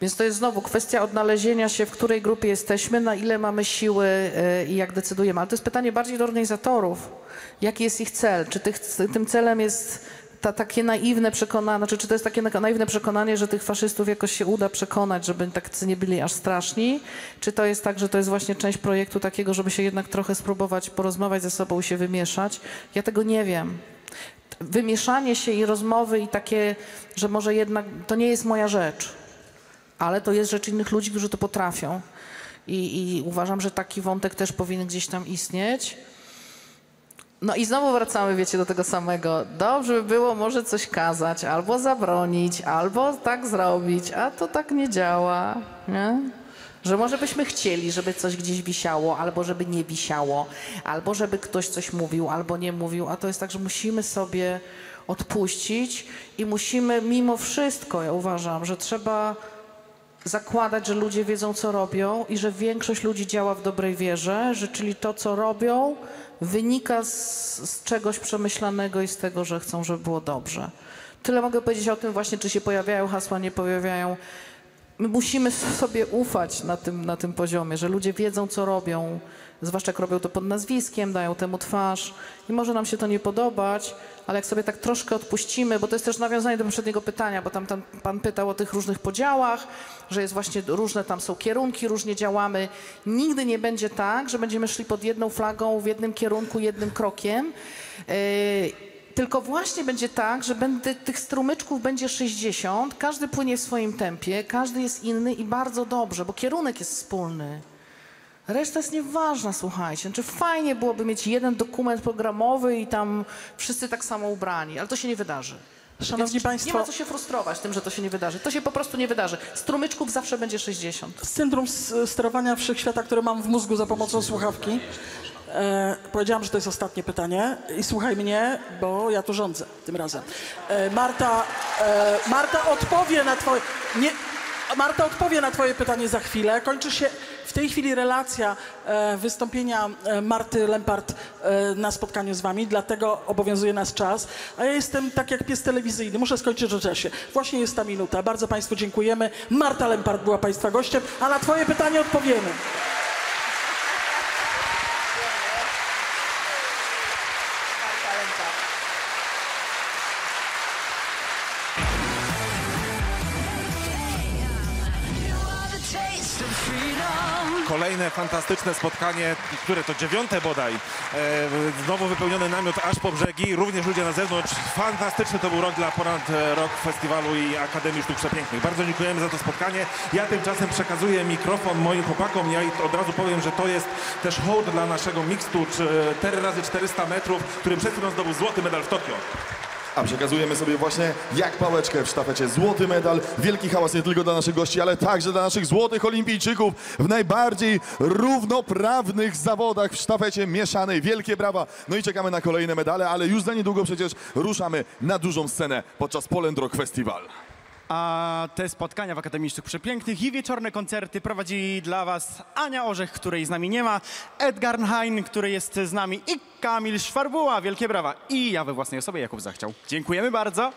Więc to jest znowu kwestia odnalezienia się, w której grupie jesteśmy, na ile mamy siły y, i jak decydujemy. Ale to jest pytanie bardziej do organizatorów. Jaki jest ich cel? Czy tych, tym celem jest ta, takie naiwne przekonanie, znaczy, czy to jest takie na- naiwne przekonanie, że tych faszystów jakoś się uda przekonać, żeby tacy nie byli aż straszni? Czy to jest tak, że to jest właśnie część projektu takiego, żeby się jednak trochę spróbować porozmawiać ze sobą i się wymieszać? Ja tego nie wiem wymieszanie się i rozmowy i takie, że może jednak to nie jest moja rzecz, ale to jest rzecz innych ludzi, którzy to potrafią. I, I uważam, że taki wątek też powinien gdzieś tam istnieć. No i znowu wracamy, wiecie, do tego samego. Dobrze by było może coś kazać, albo zabronić, albo tak zrobić, a to tak nie działa, nie? Że może byśmy chcieli, żeby coś gdzieś wisiało, albo żeby nie wisiało, albo żeby ktoś coś mówił, albo nie mówił, a to jest tak, że musimy sobie odpuścić i musimy mimo wszystko, ja uważam, że trzeba zakładać, że ludzie wiedzą, co robią i że większość ludzi działa w dobrej wierze, że czyli to, co robią, wynika z, z czegoś przemyślanego i z tego, że chcą, żeby było dobrze. Tyle mogę powiedzieć o tym właśnie, czy się pojawiają hasła, nie pojawiają. My musimy sobie ufać na tym, na tym poziomie, że ludzie wiedzą, co robią, zwłaszcza jak robią to pod nazwiskiem, dają temu twarz i może nam się to nie podobać, ale jak sobie tak troszkę odpuścimy, bo to jest też nawiązanie do poprzedniego pytania, bo tam, tam pan pytał o tych różnych podziałach, że jest właśnie różne tam są kierunki, różnie działamy. Nigdy nie będzie tak, że będziemy szli pod jedną flagą, w jednym kierunku, jednym krokiem. Yy, tylko właśnie będzie tak, że będę, tych strumyczków będzie 60, każdy płynie w swoim tempie, każdy jest inny i bardzo dobrze, bo kierunek jest wspólny. Reszta jest nieważna, słuchajcie. Znaczy fajnie byłoby mieć jeden dokument programowy i tam wszyscy tak samo ubrani, ale to się nie wydarzy. Szanowni Więc Państwo- Nie ma co się frustrować tym, że to się nie wydarzy. To się po prostu nie wydarzy. Strumyczków zawsze będzie 60. Syndrom sterowania wszechświata, który mam w mózgu za pomocą słuchawki. E, powiedziałam, że to jest ostatnie pytanie i słuchaj mnie, bo ja tu rządzę tym razem. E, Marta, e, Marta odpowie na twoje... Nie, Marta odpowie na twoje pytanie za chwilę. Kończy się w tej chwili relacja e, wystąpienia e, Marty Lempart e, na spotkaniu z wami, dlatego obowiązuje nas czas. A ja jestem tak jak pies telewizyjny, muszę skończyć o czasie. Właśnie jest ta minuta. Bardzo Państwu dziękujemy. Marta Lempart była Państwa gościem, a na twoje pytanie odpowiemy. Kolejne fantastyczne spotkanie, które to dziewiąte bodaj. E, znowu wypełniony namiot aż po brzegi, również ludzie na zewnątrz. Fantastyczny to był rok dla ponad e, rok festiwalu i Akademii Sztuk Przepięknych. Bardzo dziękujemy za to spotkanie. Ja tymczasem przekazuję mikrofon moim chłopakom. Ja od razu powiem, że to jest też hołd dla naszego mixtu 4 razy 400 metrów, który przed chwilą zdobył złoty medal w Tokio. A przekazujemy sobie właśnie jak pałeczkę w sztafecie złoty medal. Wielki hałas nie tylko dla naszych gości, ale także dla naszych złotych olimpijczyków w najbardziej równoprawnych zawodach w sztafecie mieszanej. Wielkie brawa. No i czekamy na kolejne medale, ale już za niedługo przecież ruszamy na dużą scenę podczas Poland Rock Festival. A te spotkania w Akademicznych Przepięknych i wieczorne koncerty prowadzili dla Was Ania Orzech, której z nami nie ma, Edgar Hein, który jest z nami i Kamil Szwarbuła. Wielkie brawa. I ja we własnej osobie, Jakub Zachciał. Dziękujemy bardzo.